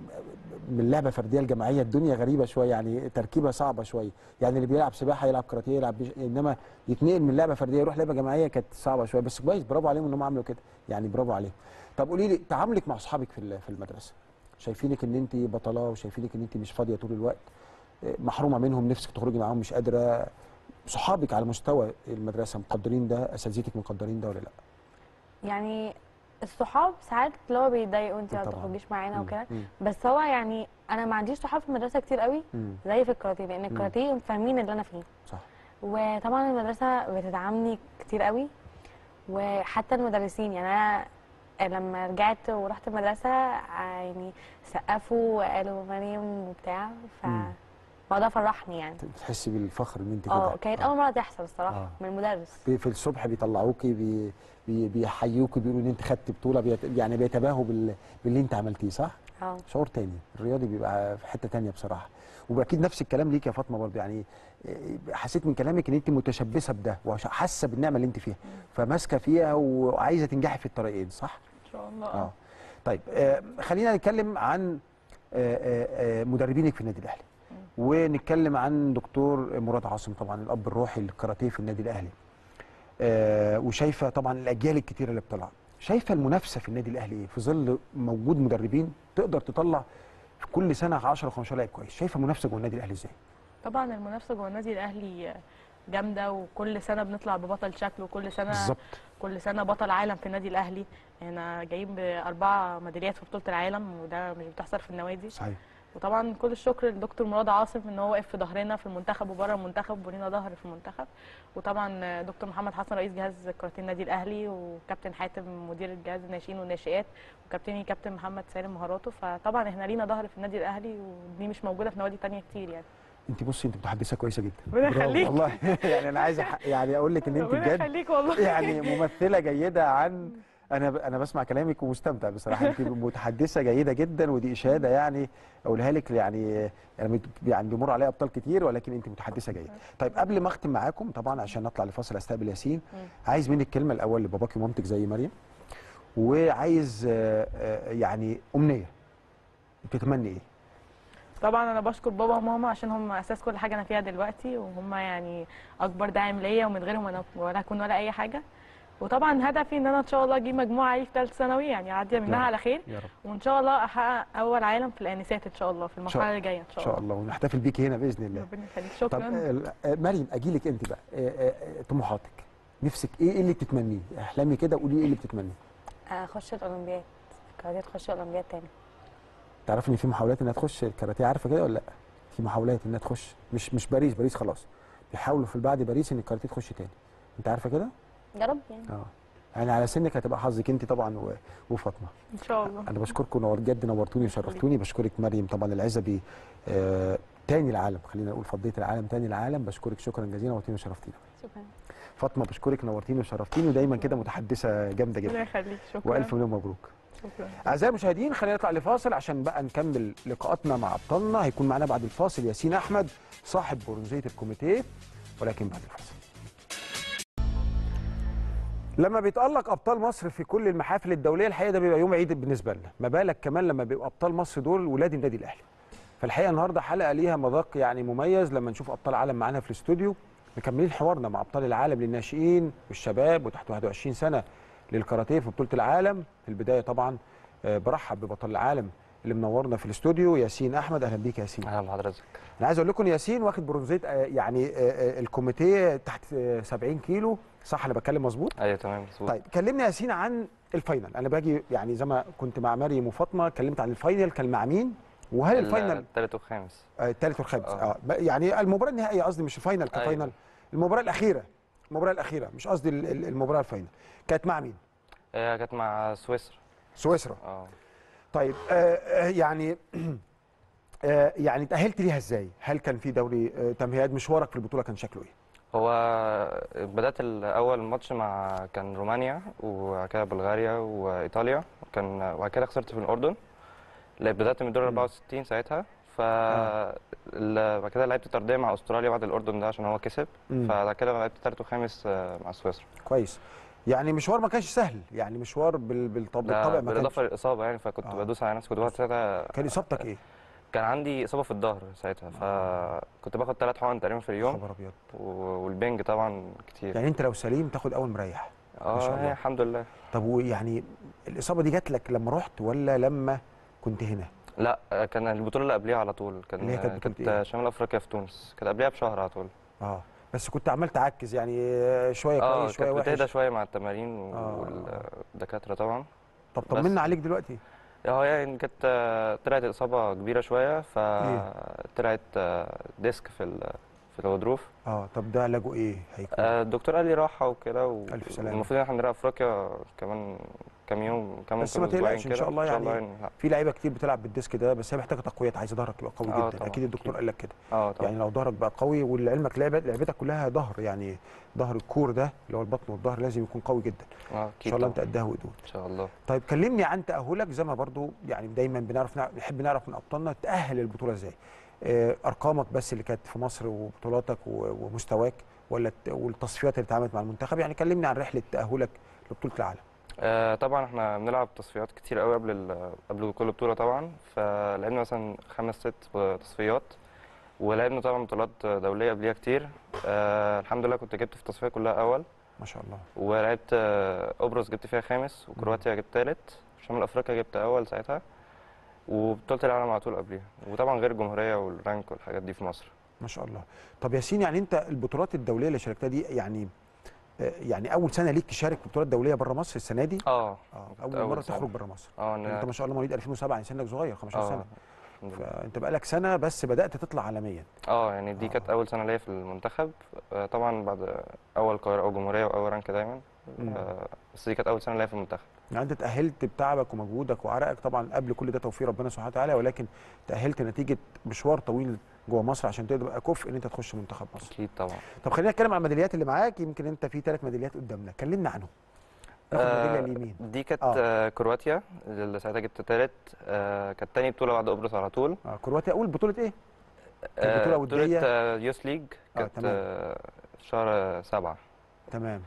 من لعبة فردية لجماعيه الدنيا غريبة شوية يعني تركيبة صعبة شوية. يعني اللي بيلعب سباحة يلعب كاراتيه يلعب بيش... إنما يتنقل من لعبة فردية يروح لعبة جماعية كانت صعبة شوية. بس كويس برافو عليهم إنهم عملوا كده. يعني برافو عليهم. طب قولي لي تعاملك مع أصحابك في في المدرسة شايفينك إن انت بطلة وشايفينك إن انت مش فاضية طول الوقت محرومة منهم نفسك تخرجي معاهم مش قادرة صحابك على مستوى المدرسة مقدرين ده أساتذتك مقدرين ده ولا لأ؟ يعني الصحاب ساعات اللي هو بيضايقوا انت ما طبعاً. بتخرجيش معانا. وكده. بس هو يعني أنا ما عنديش صحاب في المدرسة كتير قوي. زي في الكاراتيه لأن. الكاراتيه فاهمين اللي أنا فيه صح وطبعا المدرسة بتدعمني كتير قوي وحتى المدرسين يعني أنا لما رجعت ورحت المدرسة ع- يعني سقفوا وقالوا مريم وبتاع مم. فالموضوع فرحني يعني. تحسي بالفخر إن أنت كده. آه كانت أول مرة تحصل الصراحة آه. من المدرس. في في الصبح بيطلعوكي بي بي بيحيوكي بيقولوا إن أنت خدت بطولة بيت يعني بيتباهوا بال باللي أنت عملتيه صح؟ آه. شعور تاني. الرياضي بيبقى في حتة تانية بصراحة. واكيد نفس الكلام ليك يا فاطمة برضه يعني إيه، حسيت من كلامك إن أنت متشبثة بده وحاسه بالنعمة اللي أنت فيها. فماسكة فيها وعايزة تنجحي في الطريقين صح؟ إن شاء الله. آه. طيب آه خلينا نتكلم عن آه آه آه، مدربينك في النادي الأهلي. ونتكلم عن دكتور مراد عاصم طبعا الأب الروحي للكاراتيه في النادي الأهلي. آه وشايفة طبعا الأجيال الكتيرة اللي بتطلع. شايفة المنافسة في النادي الأهلي إيه؟ في ظل وجود مدربين تقدر تطلع في كل سنة 10 15 لاعب كويس. شايفة منافسة جوه النادي الأهلي إزاي؟ طبعا المنافسة جوه النادي الأهلي جامدة وكل سنة بنطلع ببطل شكل وكل سنة بالظبط. كل سنة بطل عالم في النادي الأهلي. إحنا جايين بأربعة ميداليات في بطولة العالم وده مش بتحصل في النوادي. صحيح. وطبعا كل الشكر للدكتور مراد عاصم إن هو واقف في ظهرنا في المنتخب وبره المنتخب ولينا ظهر في المنتخب. وطبعا دكتور محمد حسن رئيس جهاز كراتين النادي الأهلي وكابتن حاتم مدير الجهاز الناشئين والناشئات وكابتني كابتن محمد سالم مهاراته. فطبعا إحنا لينا ظهر في النادي الأهلي ودي مش موجودة في نوادي تانية كتير يعني. أنت بصي أنت متحدثه كويسة جدا. ربنا. والله <laughs> يعني أنا عايز يعني أقول لك إن أنت بجد. يعني ممثلة جيدة عن <laughs> أنا أنا بسمع كلامك ومستمتع بصراحة. انت متحدثة جيدة جدا ودي إشادة يعني أقولها لك يعني يعني يعني بيمر عليها أبطال كتير ولكن انت متحدثة جيدة. طيب قبل ما أختم معاكم طبعا عشان نطلع لفاصل استقبل ياسين عايز منك كلمه الأول لباباك ومامتك زي مريم وعايز آه، آه، يعني أمنية. بتتمني إيه؟ طبعا أنا بشكر بابا وماما عشان هم أساس كل حاجة أنا فيها دلوقتي وهم يعني أكبر داعم ليا ومن غيرهم أنا ولا أكون ولا أي حاجة. وطبعا هدفي إن أنا إن شاء الله أجيب مجموعة عاليه في ثالثه ثانوي يعني أعدي منها رب. على خير. يا رب. وإن شاء الله أحقق أول عالم في الأنسات إن شاء الله في شاء- المرحلة اللي جاية إن ان شاء شاء الله. الله. ونحتفل بيكي هنا بإذن الله. ربنا يخليك. طب شكرا آه، آه، مريم أجي لك أنت بقى. آه، طموحاتك. نفسك إيه إيه اللي بتتمنيه؟ احلامي كده قولي إيه اللي بتتمنيه. أخش الأولمبياد. كاراتيه تخش الأولمبياد تاني. تعرفي إن في محاولات إنها تخش الكاراتيه؟ عارفة كده ولا لأ؟ في محاولات إنها تخش. مش مش باريس. باريس خلاص. بيحاولوا في بعد باريس إن الكاراتيه تخش تاني. أنت عارفة كده؟ يا رب يعني. آه. يعني على سنك هتبقى حظك انت طبعا وفاطمة. إن شاء الله. أنا بشكركم نور بجد نورتوني وشرفتوني. بشكرك مريم طبعا العزبي آه تاني العالم. خلينا نقول فضيه العالم تاني العالم. بشكرك شكرا جزيلا نورتيني وشرفتينا. شكرا. فاطمة بشكرك نورتيني وشرفتيني ودايما كده متحدثة جامدة جدا. يخليك. شكرا. وألف مليون مبروك. شكرا. أعزائي المشاهدين خلينا نطلع لفاصل عشان بقى نكمل لقاءاتنا مع أبطالنا. هيكون معانا بعد الفاصل ياسين أحمد صاحب برونزيه الكوميتيه ولكن بعد الفاصل. لما بيتألق أبطال مصر في كل المحافل الدولية الحقيقة ده بيبقى يوم عيد بالنسبة لنا، ما بالك كمان لما بيبقوا أبطال مصر دول ولاد النادي الأهلي. فالحقيقة النهاردة حلقة ليها مذاق يعني مميز لما نشوف أبطال عالم معانا في الاستوديو. مكملين حوارنا مع أبطال العالم للناشئين والشباب وتحت 21 سنة للكاراتيه في بطولة العالم، في البداية طبعا آه، برحب ببطل العالم اللي منورنا في الاستوديو ياسين أحمد. أهلا بيك يا ياسين. أهلا بحضرتك. أنا عايز أقول لكم ياسين واخد برونزيه آه، يعني آه، الكوميتيه تحت آه، 70 كيلو. صح أنا بتكلم مظبوط؟ أيوه تمام مظبوط. طيب كلمني يا ياسين عن ال final أنا باجي يعني زي ما كنت مع مريم وفاطمه اتكلمت عن ال final كان مع مين؟ وهل ال final الثالث والخامس. آه، الثالث والخامس. آه. ب- يعني المباراة النهائية قصدي مش ال final ك final أيوة. المباراة الأخيرة المباراة الأخيرة مش قصدي ال- ال- المباراة ال final كانت مع مين؟ آه، كانت مع سويسرا. سويسرا. آه. طيب آه آه، يعني آه يعني تأهلت ليها إزاي؟ هل كان في دوري آه تمهيدات؟ مشوارك في البطولة كان شكله إيه؟ هو بدأت الأول ماتش مع كان رومانيا وبعد كده بلغاريا وإيطاليا. كان وبعد كده خسرت في الأردن. بدأت من الدور 64 ساعتها. ف ال- بعد كده لعبت طردية مع أستراليا بعد الأردن ده عشان هو كسب. فبعد كده لعبت تالت وخامس آه، مع سويسرا. كويس. يعني مشوار ما كانش سهل. يعني مشوار بالطبع ما كانش بالإضافة للإصابة يعني فكنت آه. بدوس على نفسي كنت ساعتها كان إصابتك إيه؟ كان عندي إصابة في الظهر ساعتها فكنت باخد ثلاث حقن تقريبا في اليوم. خبر أبيض. والبنج طبعا كتير. يعني أنت لو سليم تاخد أول مريح آه الحمد لله. طب ويعني الإصابة دي جات لك لما رحت ولا لما كنت هنا؟ لا آه، كان البطولة اللي قبليها على طول. كان اللي هي كانت كانت إيه؟ شمال أفريقيا في تونس. كانت قبليها بشهر على طول. آه بس كنت عمال تعكز يعني آه، شوية آه كويس شوية كانت وحش. بتهدى شوية مع التمارين آه. والدكاترة طبعا. طب طمنا عليك دلوقتي. آه يعني كانت آه، طلعت إصابة كبيرة شوية فطلعت آه، ديسك في ال- في الغضروف آه طب ده علاجه إيه هيكون آه، الدكتور قال لي راحة وكده. والمفروض إن إحنا هنلعب أفريقيا كمان كام يوم كمان بس كام ما تقلقش إن. شاء الله يعني لا. في لعيبة كتير بتلعب بالديسك ده بس هي محتاجة تقويات عايزة ظهرك يبقى قوي آه جدا طبعاً، أكيد الدكتور قال لك كده آه طبعا يعني لو ظهرك بقى قوي ولعلمك لعبتك كلها ظهر يعني ظهر الكور ده اللي هو البطن والظهر لازم يكون قوي جدا. آه إن شاء الله أنت. قدها وقدود إن شاء الله. طيب كلمني عن تأهلك زي ما برضو يعني دايما بنعرف نع- نحب نعرف من أبطالنا تأهل البطولة إزاي. آه، أرقامك بس اللي كانت في مصر وبطولاتك ومستواك ولا الت- والتصفيات اللي اتعملت مع المنتخب؟ يعني كلمني عن رحلة تأهلك لبطولة العالم. آه طبعا إحنا بنلعب تصفيات كتير قوي قبل قبل كل بطولة طبعا. فلعبنا مثلا خمس ست تصفيات. ولعبنا طبعا بطولات دولية قبليها كتير. آه الحمد لله كنت جبت في التصفية كلها أول. ما شاء الله. ولعبت آه قبرص جبت فيها خامس وكرواتيا جبت تالت شمال أفريقيا جبت أول ساعتها وبطولة العالم على طول قبليها. وطبعا غير الجمهورية وال rank والحاجات دي في مصر. ما شاء الله. طب ياسين يعني أنت البطولات الدولية اللي شاركتها دي يعني آه، يعني أول سنة ليك تشارك في بطولات دولية بره مصر السنة دي؟ آه آه كنت أول مرة. تخرج بره مصر. آه يعني أنت ما شاء الله مواليد 2007 يعني سنك صغير 15 آه سنة. فانت بقالك سنة بس بدأت تطلع عالميا. آه يعني دي كانت أول سنة ليا في المنتخب. آه، طبعا بعد أول قاهرة أو جمهورية وأول rank دايما. آه، بس دي كانت أول سنة ليا في المنتخب. يعني أنت تأهلت بتعبك ومجهودك وعرقك طبعا قبل كل ده توفيق ربنا سبحانه وتعالى ولكن تأهلت نتيجة مشوار طويل جوه مصر عشان تبقى كفء إن أنت تخش منتخب مصر. أكيد طبعا. طب خلينا نتكلم عن الميداليات اللي معاك. يمكن أنت في ثلاث ميداليات قدامنا. كلمنا عنهم. آه، دي كانت آه. آه. كرواتيا اللي ساعتها جبت تالت. آه كانت تاني بطولة بعد قبرص على طول. آه كرواتيا أول بطولة إيه؟ آه، بطولة وديه آه، يوث ليج. آه، كانت. آه شهر سبعة. تمام.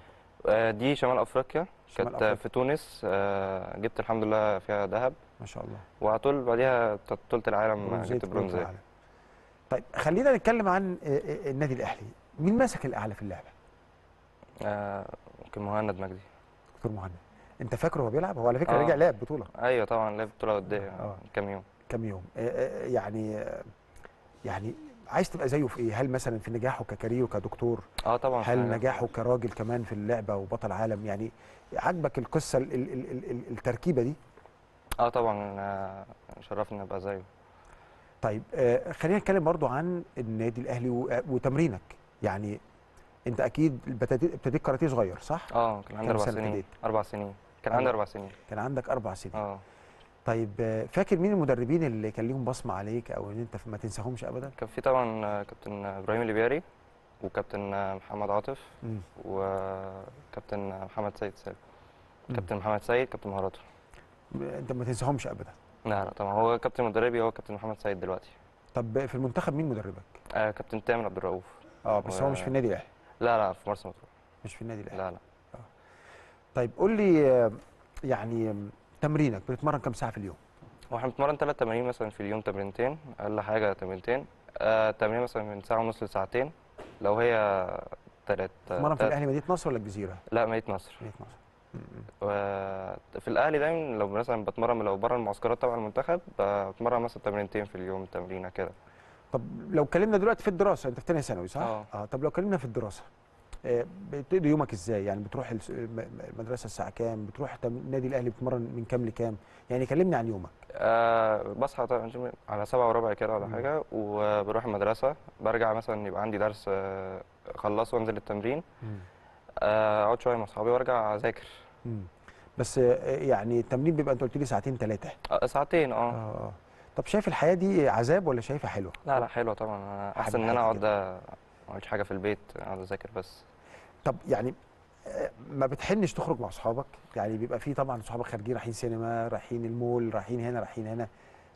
آه، دي شمال أفريقيا. شمال كانت أفريقيا. في تونس. آه، جبت الحمد لله فيها ذهب. ما شاء الله. وعلى طول بعديها بطولة العالم جبت العالم. طيب خلينا نتكلم عن آه، آه، النادي الأهلي. مين مسك الاعلى في اللعبة؟ آه، ممكن مهند مجدي. دكتور مهند. انت فاكره هو بيلعب؟ هو على فكرة آه. رجع لعب بطولة. أيوه طبعا لعب بطولة وديه آه. كام يوم؟ كام يوم. آه، يعني يعني عايز تبقى زيه في إيه؟ هل مثلا في نجاحه ككارير وكدكتور آه طبعا. هل حاجة. نجاحه كراجل كمان في اللعبة وبطل عالم؟ يعني عاجبك القصة ال- ال- ال- ال- التركيبة دي؟ آه طبعا شرفني أبقى زيه. طيب آه، خلينا نتكلم برضو عن النادي الأهلي وتمرينك. يعني انت أكيد ابتديت كاراتيه صغير صح؟ آه كان عندي أربع سنين؟ أربع سنين. كان عندي أربع سنين. كان عندك أربع سنين. آه. طيب فاكر مين المدربين اللي كان ليهم بصمة عليك أو إن أنت ما تنساهمش ابدا؟ كان في طبعا آه، كابتن إبراهيم البياري وكابتن آه، محمد عاطف. وكابتن آه، محمد سيد سالم. كابتن محمد سيد كابتن مهاراته أنت ما تنساهمش ابدا. لا لا طبعا. هو كابتن مدربي هو كابتن محمد سيد دلوقتي. طب في المنتخب مين مدربك؟ آه كابتن تامر عبد الرؤوف. آه بس و- هو مش في النادي الأهلي. لا لا في مرسى مطروح. مش في النادي الأهلي؟ لا لا. طيب قول لي آه، يعني آم، تمرينك بتتمرن كام ساعة في اليوم؟ هو إحنا بنتمرن ثلاث تمارين مثلا في اليوم تمرينتين أقل حاجة تمرينتين. آه تمرين مثلا من ساعة ونص لساعتين. لو هي تلات بتتمرن في تلات- الأهلي مدينة نصر ولا الجزيرة؟ لا مدينة نصر. مدينة نصر. وفي الأهلي دايما لو مثلا بتمرن لو بره المعسكرات تبع المنتخب بتمرن مثلا تمرينتين في اليوم تمرينة كده. طب لو اتكلمنا دلوقتي في الدراسة انت في ثانية ثانوي صح؟ آه. آه طب لو اتكلمنا في الدراسة آه، بتقضي يومك إزاي؟ يعني بتروح المدرسة الساعة كام؟ بتروح النادي الأهلي بتتمرن من كام لكام؟ يعني كلمني عن يومك. أه بصحى طبعاً على سبعة وربع كده ولا حاجة وبروح المدرسة برجع مثلا يبقى عندي درس آه، أخلصه وأنزل التمرين. آه، أقعد شوية مع أصحابي وأرجع أذاكر. مم. بس آه، يعني التمرين بيبقى أنت قلت لي ساعتين ثلاثة آه، ساعتين آه آه. طب شايف الحياة دي عذاب ولا شايفها حلوة؟ لا لا حلوة طبعا. إن أنا حياتك أقعد ما أعملش حاجة في البيت أقعد أذاكر بس. طب يعني آه، ما بتحنش تخرج مع أصحابك؟ يعني بيبقى في طبعا صحابك خارجين رايحين سينما رايحين المول رايحين هنا رايحين هنا.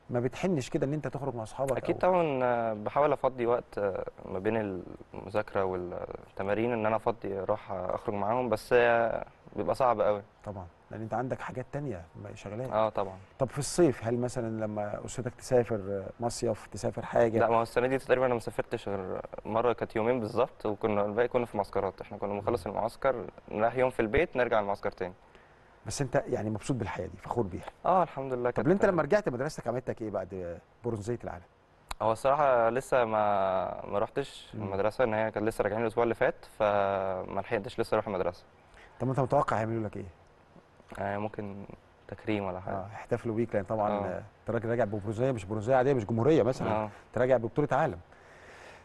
ما بتحنش كده إن أنت تخرج مع أصحابك أكيد أو- طبعا. بحاول أفضي وقت آه، ما بين المذاكرة والتمارين إن أنا أفضي أروح أخرج معاهم بس آه، بيبقى صعب قوي طبعا. لأن انت عندك حاجات تانية شغلات. آه طبعا. طب في الصيف هل مثلا لما أسرتك تسافر مصيف تسافر حاجة؟ لا ما هو السنة دي تقريبا أنا ما سافرتش غير مرة كانت يومين بالظبط وكنا الباقي كنا في معسكرات إحنا كنا بنخلص المعسكر نريح يوم في البيت نرجع المعسكر تاني. بس أنت يعني مبسوط بالحياة دي فخور بيها. آه الحمد لله طب كانت أنت لما رجعت مدرستك عملت لك إيه بعد برونزيه العالم؟ هو الصراحة لسه ما ما رحتش المدرسة ان هي كان لسه راجعين الأسبوع اللي فات فما لحقتش لسه أروح المدرسة. طب أنت متوقع هيعملوا لك إيه؟ آه ممكن تكريم ولا حاجة. آه احتفلوا بيك لأن طبعا آه. أنت راجل راجع ببرونزية مش برونزية عادية مش جمهورية مثلا. آه. أنت راجع ببطولة عالم.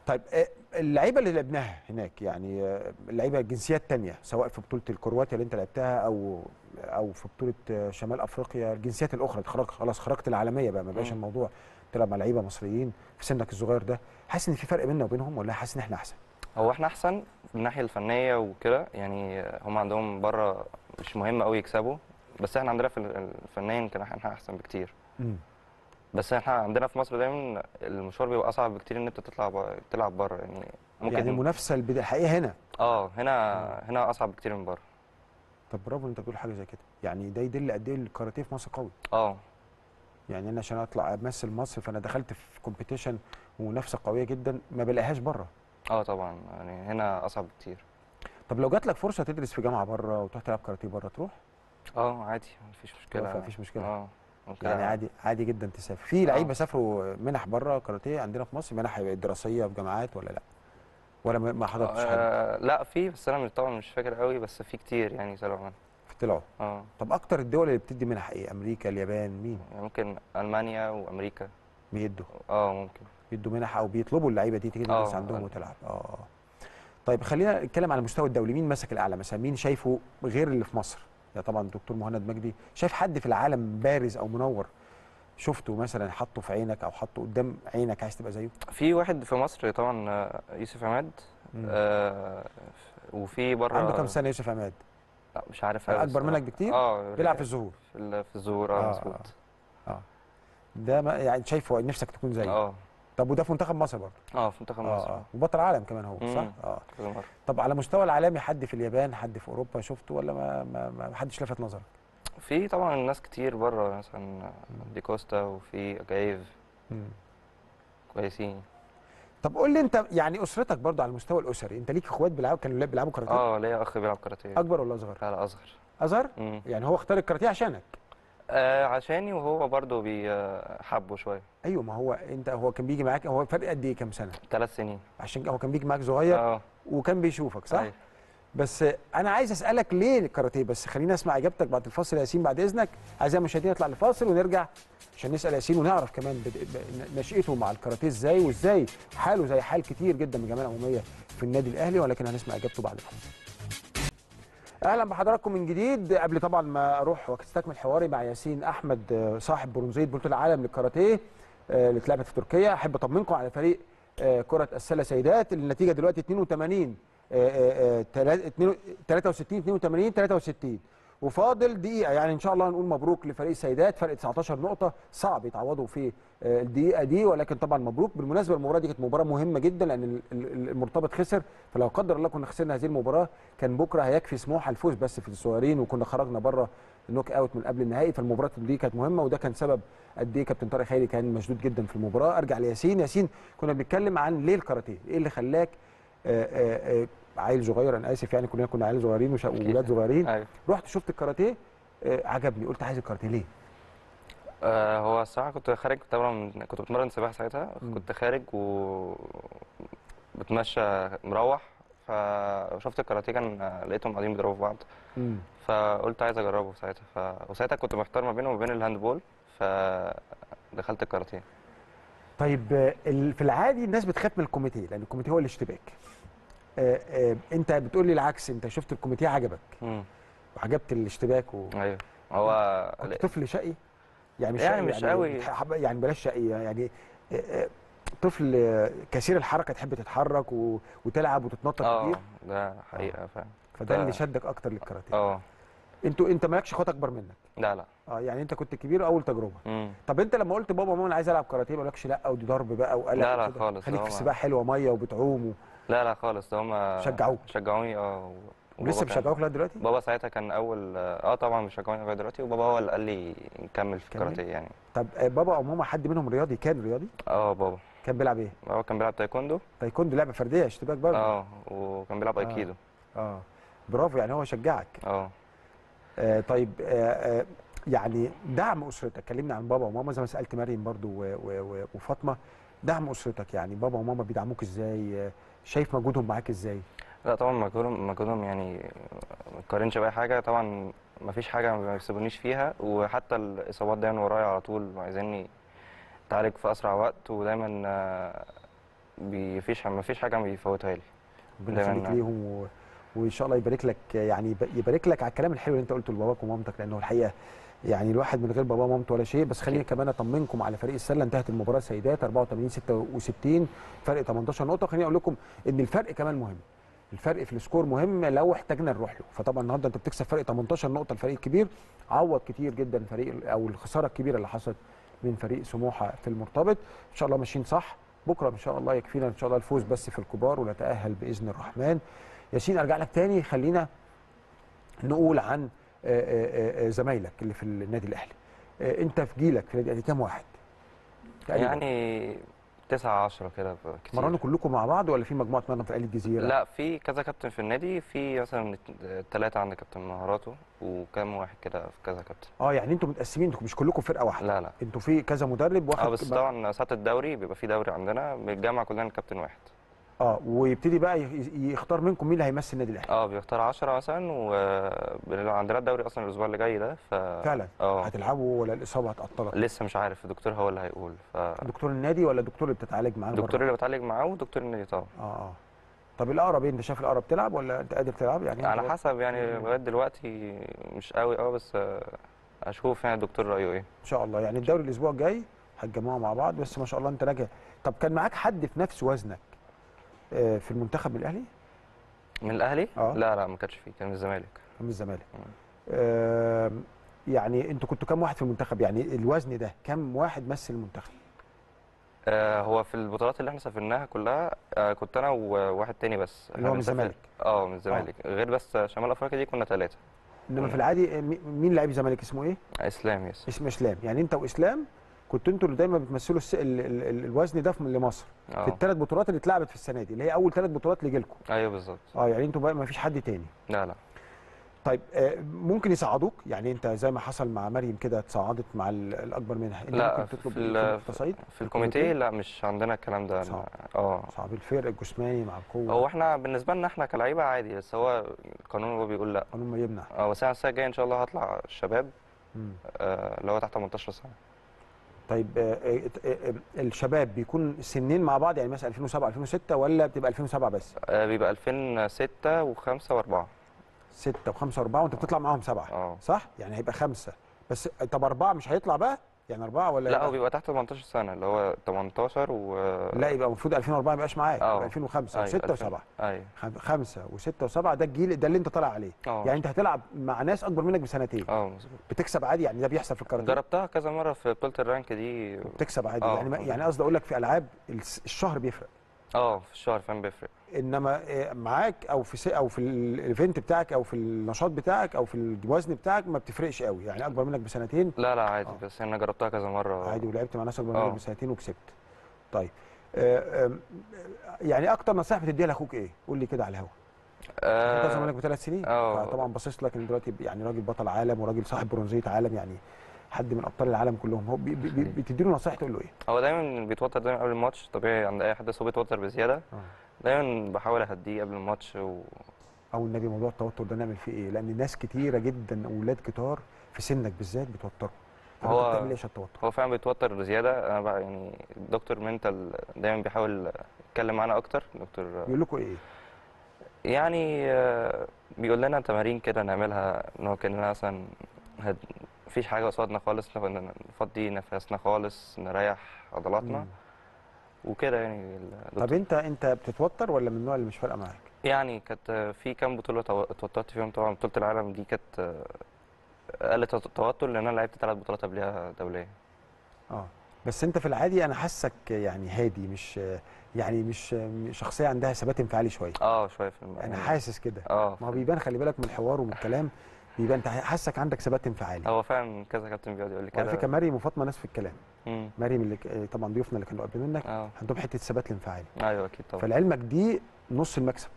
طيب آه، اللعيبة اللي لعبناها هناك يعني اللعيبة جنسيات تانية سواء في بطولة الكرواتيا اللي أنت لعبتها أو أو في بطولة شمال أفريقيا الجنسيات الأخرى. خرج خلاص خرجت العالمية بقى ما بقاش. الموضوع تلعب مع لعيبة مصريين في سنك الصغير ده. حاسس إن في فرق بيننا وبينهم ولا حاسس إن إحنا أحسن؟ هو إحنا أحسن من الناحية الفنية وكده؟ يعني هم عندهم بره مش مهم قوي يكسبوا بس إحنا عندنا في الفنيا كان إحنا أحسن بكتير. مم. بس إحنا عندنا في مصر دايما المشوار بيبقى أصعب بكتير إن أنت تطلع ب... تلعب بره يعني ممكن يعني المنافسة الحقيقة هنا. آه هنا هنا أصعب بكتير من بره. طب برافو إن أنت بتقول حاجة زي كده. يعني ده يدل قد إيه الكاراتيه في مصر قوي. آه. يعني أنا عشان أطلع أمثل مصر فأنا دخلت في كومبيتيشن ومنافسه قوية جدا ما بلاقيهاش بره. آه طبعا. يعني هنا أصعب بكتير. طب لو جات لك فرصة تدرس في جامعة بره وتروح تلعب كاراتيه بره تروح؟ آه عادي مفيش مشكلة. مفيش مشكلة. آه يعني عادي عادي جدا تسافر. في لعيبه سافروا منح بره كاراتيه عندنا في مصر منح دراسيه في جامعات ولا لأ؟ ولا ما حضرتش حد آه لأ في بس أنا طبعا مش فاكر قوي بس في كتير يعني طلعوا منها طلعوا آه. طب أكتر الدول اللي بتدي منح إيه؟ أمريكا اليابان مين؟ يعني ممكن ألمانيا وأمريكا. بيدوا. آه ممكن. بيدوا منح أو بيطلبوا اللعيبة دي تيجي تدرس آه، عندهم. وتلعب. آه آه. طيب خلينا نتكلم على المستوى الدولي. مين مسك الأعلى مثلا؟ مين شايفه غير اللي في مصر؟ يا طبعا الدكتور مهند مجدي شايف حد في العالم بارز أو منور؟ شفته مثلا حطه في عينك أو حطه قدام عينك عايز تبقى زيه؟ في واحد في مصر طبعا آه، يوسف عماد. آه وفي بره عنده كام سنة يوسف عماد؟ لا مش عارف أكبر. منك بكتير؟ آه بيلعب في الظهور في ال- في الظهور آه آه، مظبوط. آه. ده ما يعني شايفه نفسك تكون زيه. آه. طب وده في منتخب مصر برضه. آه في منتخب مصر. آه وبطل عالم كمان هو. صح؟ آه. كذا طب على مستوى العالمي حد في اليابان حد في أوروبا شفته ولا ما ما, ما حدش لفت نظرك؟ في طبعا ناس كتير بره مثلا دي كوستا وفي جايف كويسين. طب قول لي انت يعني أسرتك برضه على المستوى الأسري انت ليك اخوات بيلعبوا كانوا بيلعبوا كاراتيه؟ آه ليا أخ بيلعب كاراتيه. أكبر ولا أصغر؟ لا أصغر. أصغر. يعني هو اختار الكاراتيه عشانك. آه عشاني وهو برضه بيحبه شوية. أيوه ما هو أنت هو كان بيجي معاك هو فرق قد إيه كام سنة؟ ثلاث سنين. عشان هو كان بيجي معاك صغير آه. وكان بيشوفك صح؟ أيوة. بس أنا عايز أسألك ليه الكاراتيه؟ بس خليني أسمع إجابتك بعد الفاصل يا ياسين بعد إذنك. اعزائي المشاهدين نطلع لفاصل ونرجع عشان نسأل ياسين ونعرف كمان نشأته مع الكاراتيه إزاي وإزاي حاله زي حال كتير جدا من الجمعيه العموميه في النادي الأهلي ولكن هنسمع إجابته بعد الفاصل. أهلا بحضراتكم من جديد. قبل طبعا ما أروح وأستكمل حواري مع ياسين أحمد آه، صاحب برونزيه بطولة العالم للكاراتيه آه، اللي اتلعبت في تركيا. أحب أطمنكم على فريق آه، كرة السلة سيدات. النتيجة دلوقتي 82 آه، آه، آه، تلا- اتنين- 63 82 63 وفاضل دقيقة يعني إن شاء الله نقول مبروك لفريق السيدات فرق 19 نقطة. صعب يتعوضوا في الدقيقة دي ولكن طبعا مبروك. بالمناسبة المباراة دي كانت مباراة مهمة جدا لأن ال- ال- المرتبط خسر. فلو قدر الله كنا خسرنا هذه المباراة كان بكرة هيكفي سموحه الفوز بس في الصغيرين وكنا خرجنا بره ال knock out من قبل النهائي. فالمباراة دي كانت مهمة وده كان سبب قد إيه كابتن طارق خيري كان مشدود جدا في المباراة. أرجع لياسين. ياسين كنا بنتكلم عن ليه الكاراتيه؟ إيه اللي خلاك آه، آه، آه، عيل صغير أنا آسف يعني كلنا كنا عيال صغيرين وولاد صغيرين. أيوة. رحت شفت الكاراتيه آه، عجبني. قلت عايز الكاراتيه ليه؟ آه هو الصراحة كنت خارج طبعا كنت بتمرن سباحة ساعتها. كنت خارج و بتمشى مروح. فشفت الكاراتيه كان آه، لقيتهم قاعدين بيضربوا في بعض. فقلت عايز أجربه ساعتها. ف... وساعتها كنت محتار ما بينه وبين الهاندبول. فدخلت الكاراتيه. طيب آه، في العادي الناس بتخاف من الكوميتيه لأن الكوميتيه هو الاشتباك. انت بتقول لي العكس انت شفت الكوميتيه عجبك. وعجبت الاشتباك و... أيوه. هو كنت طفل شقي؟ يعني مش يعني مش قوي. بتح- يعني بلاش شقي يعني آه، آه، طفل آه، كثير الحركة تحب تتحرك و... وتلعب وتتنطط آه كتير؟ ده حقيقة فعلا. فده ده- اللي شدك أكتر للكاراتيه. آه. أنتوا انت مالكش اخوات أكبر منك؟ لا لا. آه يعني انت كنت كبير أول تجربة. مم. طب انت لما قلت بابا وماما أنا عايز ألعب كاراتيه ما قالكش لأ ودي ضرب بقى وقلق لا لا؟ خالص، خليك في السباحة حلوة مية وبتعوم و... لا لا خالص هم شجعوك. شجعوني آه ولسه بيشجعوك لغاية دلوقتي؟ بابا ساعتها كان أول آه طبعا بيشجعوني لغاية دلوقتي وبابا هو اللي قال لي نكمل في. الكاراتيه يعني. طب آه، بابا أو ماما حد منهم رياضي؟ كان رياضي؟ آه بابا. كان بيلعب إيه؟ هو كان بيلعب تايكوندو. تايكوندو لعبة فردية اشتباك برضه. آه وكان بيلعب آه. ايكيدو. آه. برافو يعني هو شجعك. آه. آه طيب آه آه يعني دعم أسرتك. كلمني عن بابا وماما زي ما سألت مريم برضو وفاطمة. دعم أسرتك يعني بابا وماما بيدعموك إزاي؟ آه، شايف مجهودهم معاك إزاي؟ لا طبعا مجهودهم مجهودهم يعني ما تقارنش بأي حاجة. طبعا ما فيش حاجة ما بيسيبونيش فيها وحتى الإصابات دايما ورايا على طول وعايزيني اتعالج في أسرع وقت ودايما آه، بيفيش ما فيش حاجة بيفوتها لي. ربنا يخليك ليهم و... وإن شاء الله يبارك لك يعني يب- يبارك لك على الكلام الحلو اللي أنت قلته لباباك ومامتك لأنه الحقيقة يعني الواحد من غير بابا ومامته ولا شيء بس خليني كمان أطمنكم على فريق السلة. انتهت المباراة سيدات 84 66 فرق 18 نقطة. خليني أقول لكم إن الفرق كمان مهم. الفرق في السكور مهم لو احتاجنا نروح له. فطبعا النهارده أنت بتكسب فرق 18 نقطة. الفريق الكبير عوض كتير جدا فريق أو الخسارة الكبيرة اللي حصلت من فريق سموحة في المرتبط. إن شاء الله ماشيين صح. بكرة إن شاء الله يكفينا إن شاء الله الفوز بس في الكبار ونتأهل بإذن الرحمن. ياسين أرجع لك تاني. خلينا نقول عن زمايلك اللي في النادي الأهلي. آه، أنت في جيلك في النادي الأهلي كام واحد؟ تقريباً. يعني تسعة عشرة كده كتير. مرنوا كلكم مع بعض ولا في مجموعة مرن في أهلي الجزيرة؟ لا في كذا كابتن في النادي في مثلا ثلاثة عند كابتن مهاراته وكام واحد كده في كذا كابتن. آه يعني أنتوا متقسمين أنتوا مش كلكم فرقة واحدة؟ لا لا. أنتوا في كذا مدرب واحد آه بس طبعا ساعة الدوري بيبقى في دوري عندنا بنتجمع كلنا كابتن واحد. آه ويبتدي بقى يختار منكم مين اللي هيمثل النادي الأهلي. آه بيختار 10 مثلا وعندنا الدوري أصلا الأسبوع اللي جاي ده ف فعلا؟ آه. هتلعبوا ولا الإصابة هتعطلك لسه مش عارف الدكتور هو اللي هيقول ف دكتور النادي ولا الدكتور اللي بتتعالج معاه الدكتور؟ اللي بتعالج معاه ودكتور النادي طبعا. آه آه. طب الأقرب إيه؟ أنت شايف الأقرب تلعب ولا أنت قادر تلعب؟ يعني على حسب يعني لغاية دلوقتي مش قوي آه بس آه، أشوف يعني الدكتور رأيه إيه. إن شاء الله يعني الدوري الأسبوع الجاي هتجمعوا مع بعض بس ما شاء الله أنت راجع طب كان معاك حد في نفس وزنك؟ في المنتخب الأهلي؟ من الأهلي؟ آه. لا لا ما كانش فيه كان من الزمالك. من الزمالك. آه، يعني أنتوا كنتوا كام واحد في المنتخب؟ يعني الوزن ده كام واحد مثل المنتخب؟ آه هو في البطولات اللي إحنا سافرناها كلها آه كنت أنا وواحد تاني بس. اللي هو من الزمالك. آه من الزمالك. غير بس شمال أفريقيا دي كنا ثلاثة إنما في العادي آه، مي- مين لعيب الزمالك اسمه إيه؟ إسلام يس. اسمه إسلام. يعني أنت وإسلام كنتوا أنتوا اللي دايما بتمثلوا الس... ال... ال... ال- الوزن ده في لمصر. آه. في الثلاث بطولات اللي اتلعبت في السنة دي اللي هي أول ثلاث بطولات لجيلكم أيوه بالظبط. آه يعني أنتوا بقى ما فيش حد تاني. لا لا. طيب آه، ممكن يصعدوك؟ يعني انت زي ما حصل مع مريم كده اتصعدت مع ال- الأكبر منها. انت لا ممكن تطلب في, ال- تصعيد في الكوميتيه؟ لا مش عندنا الكلام ده. صعب. آه. صعب. الفرق الجسماني مع القوة؟ هو إحنا بالنسبة لنا إحنا كلعيبه عادي بس هو القانون هو بيقول لا. قانون ما يمنع. آه بس أنا السنة الجاية إن شاء الله هطلع الشباب. آه اللي هو تحت 18 سنة. طيب آه، آه، آه، الشباب بيكون سنين مع بعض؟ يعني مثلا 2007 2006 ولا بتبقى 2007 بس؟ بيبقى 2006 و5 و4 6 و5 و4 وأنت بتطلع معاهم سبعة صح؟ يعني هيبقى خمسة. بس طب أربعة مش هيطلع بقى؟ يعني أربعة ولا لا يبقى- هو بيبقى تحت 18 سنة اللي هو 18 و لا يبقى المفروض 2004 ما يبقاش معاك آه. يبقى 2005 أيوة، و6 2000. و7 أيوه. خمسة و6 و7 ده الجيل ده اللي أنت طالع عليه. آه. يعني أنت هتلعب مع ناس أكبر منك بسنتين. آه مظبوط. بتكسب عادي يعني ده بيحصل في الكاراتيه. جربتها كذا مرة في بطوله ال rank دي. بتكسب عادي آه، يعني يعني قصدي أقول لك في ألعاب الس- الشهر بيفرق. آه في الشهر فاهم بيفرق. إنما آه، معاك أو في أو في ال event بتاعك أو في النشاط بتاعك أو في الوزن بتاعك ما بتفرقش قوي يعني أكبر منك بسنتين. لا لا عادي بس أنا جربتها كذا مرة. عادي ولعبت مع ناس أكبر آه. منك بسنتين وكسبت. طيب آه، يعني أكتر نصيحة بتديها لأخوك إيه؟ قول لي كده على الهوا. أنت أصغر منك بثلاث سنين آه. فطبعا باصص لك إن دلوقتي يعني راجل بطل عالم وراجل صاحب برونزية عالم يعني حد من أبطال العالم كلهم. هو بي- بي- بتديله نصيحة تقول له إيه؟ هو دايما بيتوتر دايما قبل الماتش طبيعي عند أي حد بس هو بيتوتر بزيادة. دايما بحاول أهديه قبل الماتش و... أو النبي موضوع التوتر ده نعمل فيه إيه؟ لأن ناس كتيرة جدا أولاد كتار في سنك بالذات بيتوتروا. فأنت هو بتعمل إيه عشان التوتر؟ هو فعلا بيتوتر بزياده أنا بقى يعني دكتور منتال دايما بيحاول يتكلم معانا أكتر. دكتور بيقول لكم إيه؟ يعني آه، بيقول لنا تمارين كده نعملها إن هو كأننا مثلا هد... مفيش حاجة قصادنا خالص نف- نفضي نفسنا خالص نريح عضلاتنا. مم. وكده يعني طب انت انت بتتوتر ولا من النوع اللي مش فارقة معاك؟ يعني كانت في كام بطولة تو- اتوترت فيهم. طبعا بطولة العالم دي كانت آه، أقل تو- توتر لأن أنا لعبت ثلاث بطولات قبلها دولية. آه بس انت في العادي أنا حاسك يعني هادي مش يعني مش شخصية عندها ثبات انفعالي شوية. آه شوية في الم... أنا حاسس كده. آه ما هو بيبان خلي بالك من الحوار ومن الكلام بيبان انت حاسك عندك ثبات انفعالي. هو فعلا كذا كابتن بيقعد يقول لي كده. فكرة مريم وفاطمة ناس في الكلام. مم. مريم اللي ك- طبعا ضيوفنا اللي كانوا قبل منك آه. عندهم حتة الثبات الانفعالي أيوه أكيد طبعا. فلعلمك دي نص المكسب.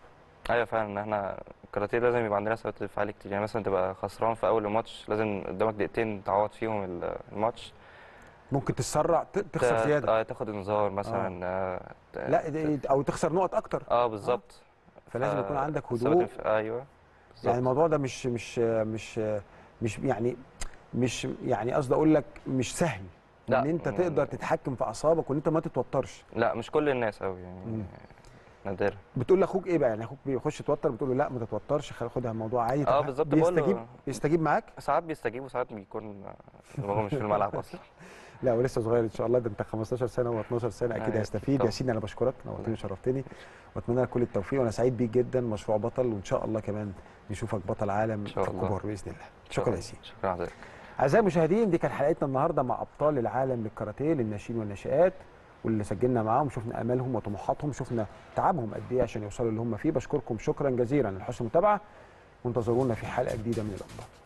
أيوه فعلا إن إحنا الكاراتيه لازم يبقى عندنا ثبات انفعالي كتير. يعني مثلا تبقى خسران في أول الماتش لازم قدامك دقيقتين تعوض فيهم ال- الماتش. ممكن تتسرع تخسر زيادة. آه تاخد انذار مثلا آه. ت- لا أو تخسر نقط أكتر. آه بالظبط. فلازم يكون عندك ثبات هدوء. أيوه يعني الموضوع ده مش مش مش مش يعني مش يعني قصدي أقول لك مش سهل. لا. ان أنت تقدر تتحكم في أعصابك وإن أنت ما تتوترش. لا مش كل الناس قوي يعني مم. نادرا. بتقول لأخوك إيه بقى؟ يعني أخوك بيخش يتوتر بتقول له لا ما تتوترش خدها الموضوع عادي. آه بالظبط بقول بيستجيب بيستجيب معاك؟ ساعات بيستجيب وساعات بيكون دماغه مش في الملعب <laughs> أصلا. لا ولسه صغير إن شاء الله ده أنت 15 سنة و12 سنة أكيد أيوة، هيستفيد. يا سيدي أنا بشكرك نورتني وشرفتني وأتمنى لك كل التوفيق وأنا سعيد بيك جدا مشروع بطل وإن شاء الله كمان نشوفك بطل عالم في. الكبار بإذن الله. شكرا يا سيدي شكرا. حضرتك. أعزائي المشاهدين دي كانت حلقتنا النهارده مع أبطال العالم للكاراتيه للناشئين والناشئات واللي سجلنا معاهم شفنا آمالهم وطموحاتهم شفنا تعبهم قد إيه عشان يوصلوا اللي هم فيه. بشكركم شكرا جزيلا. لحسن المتابعه وانتظرونا في حلقة جديدة من الأبطال.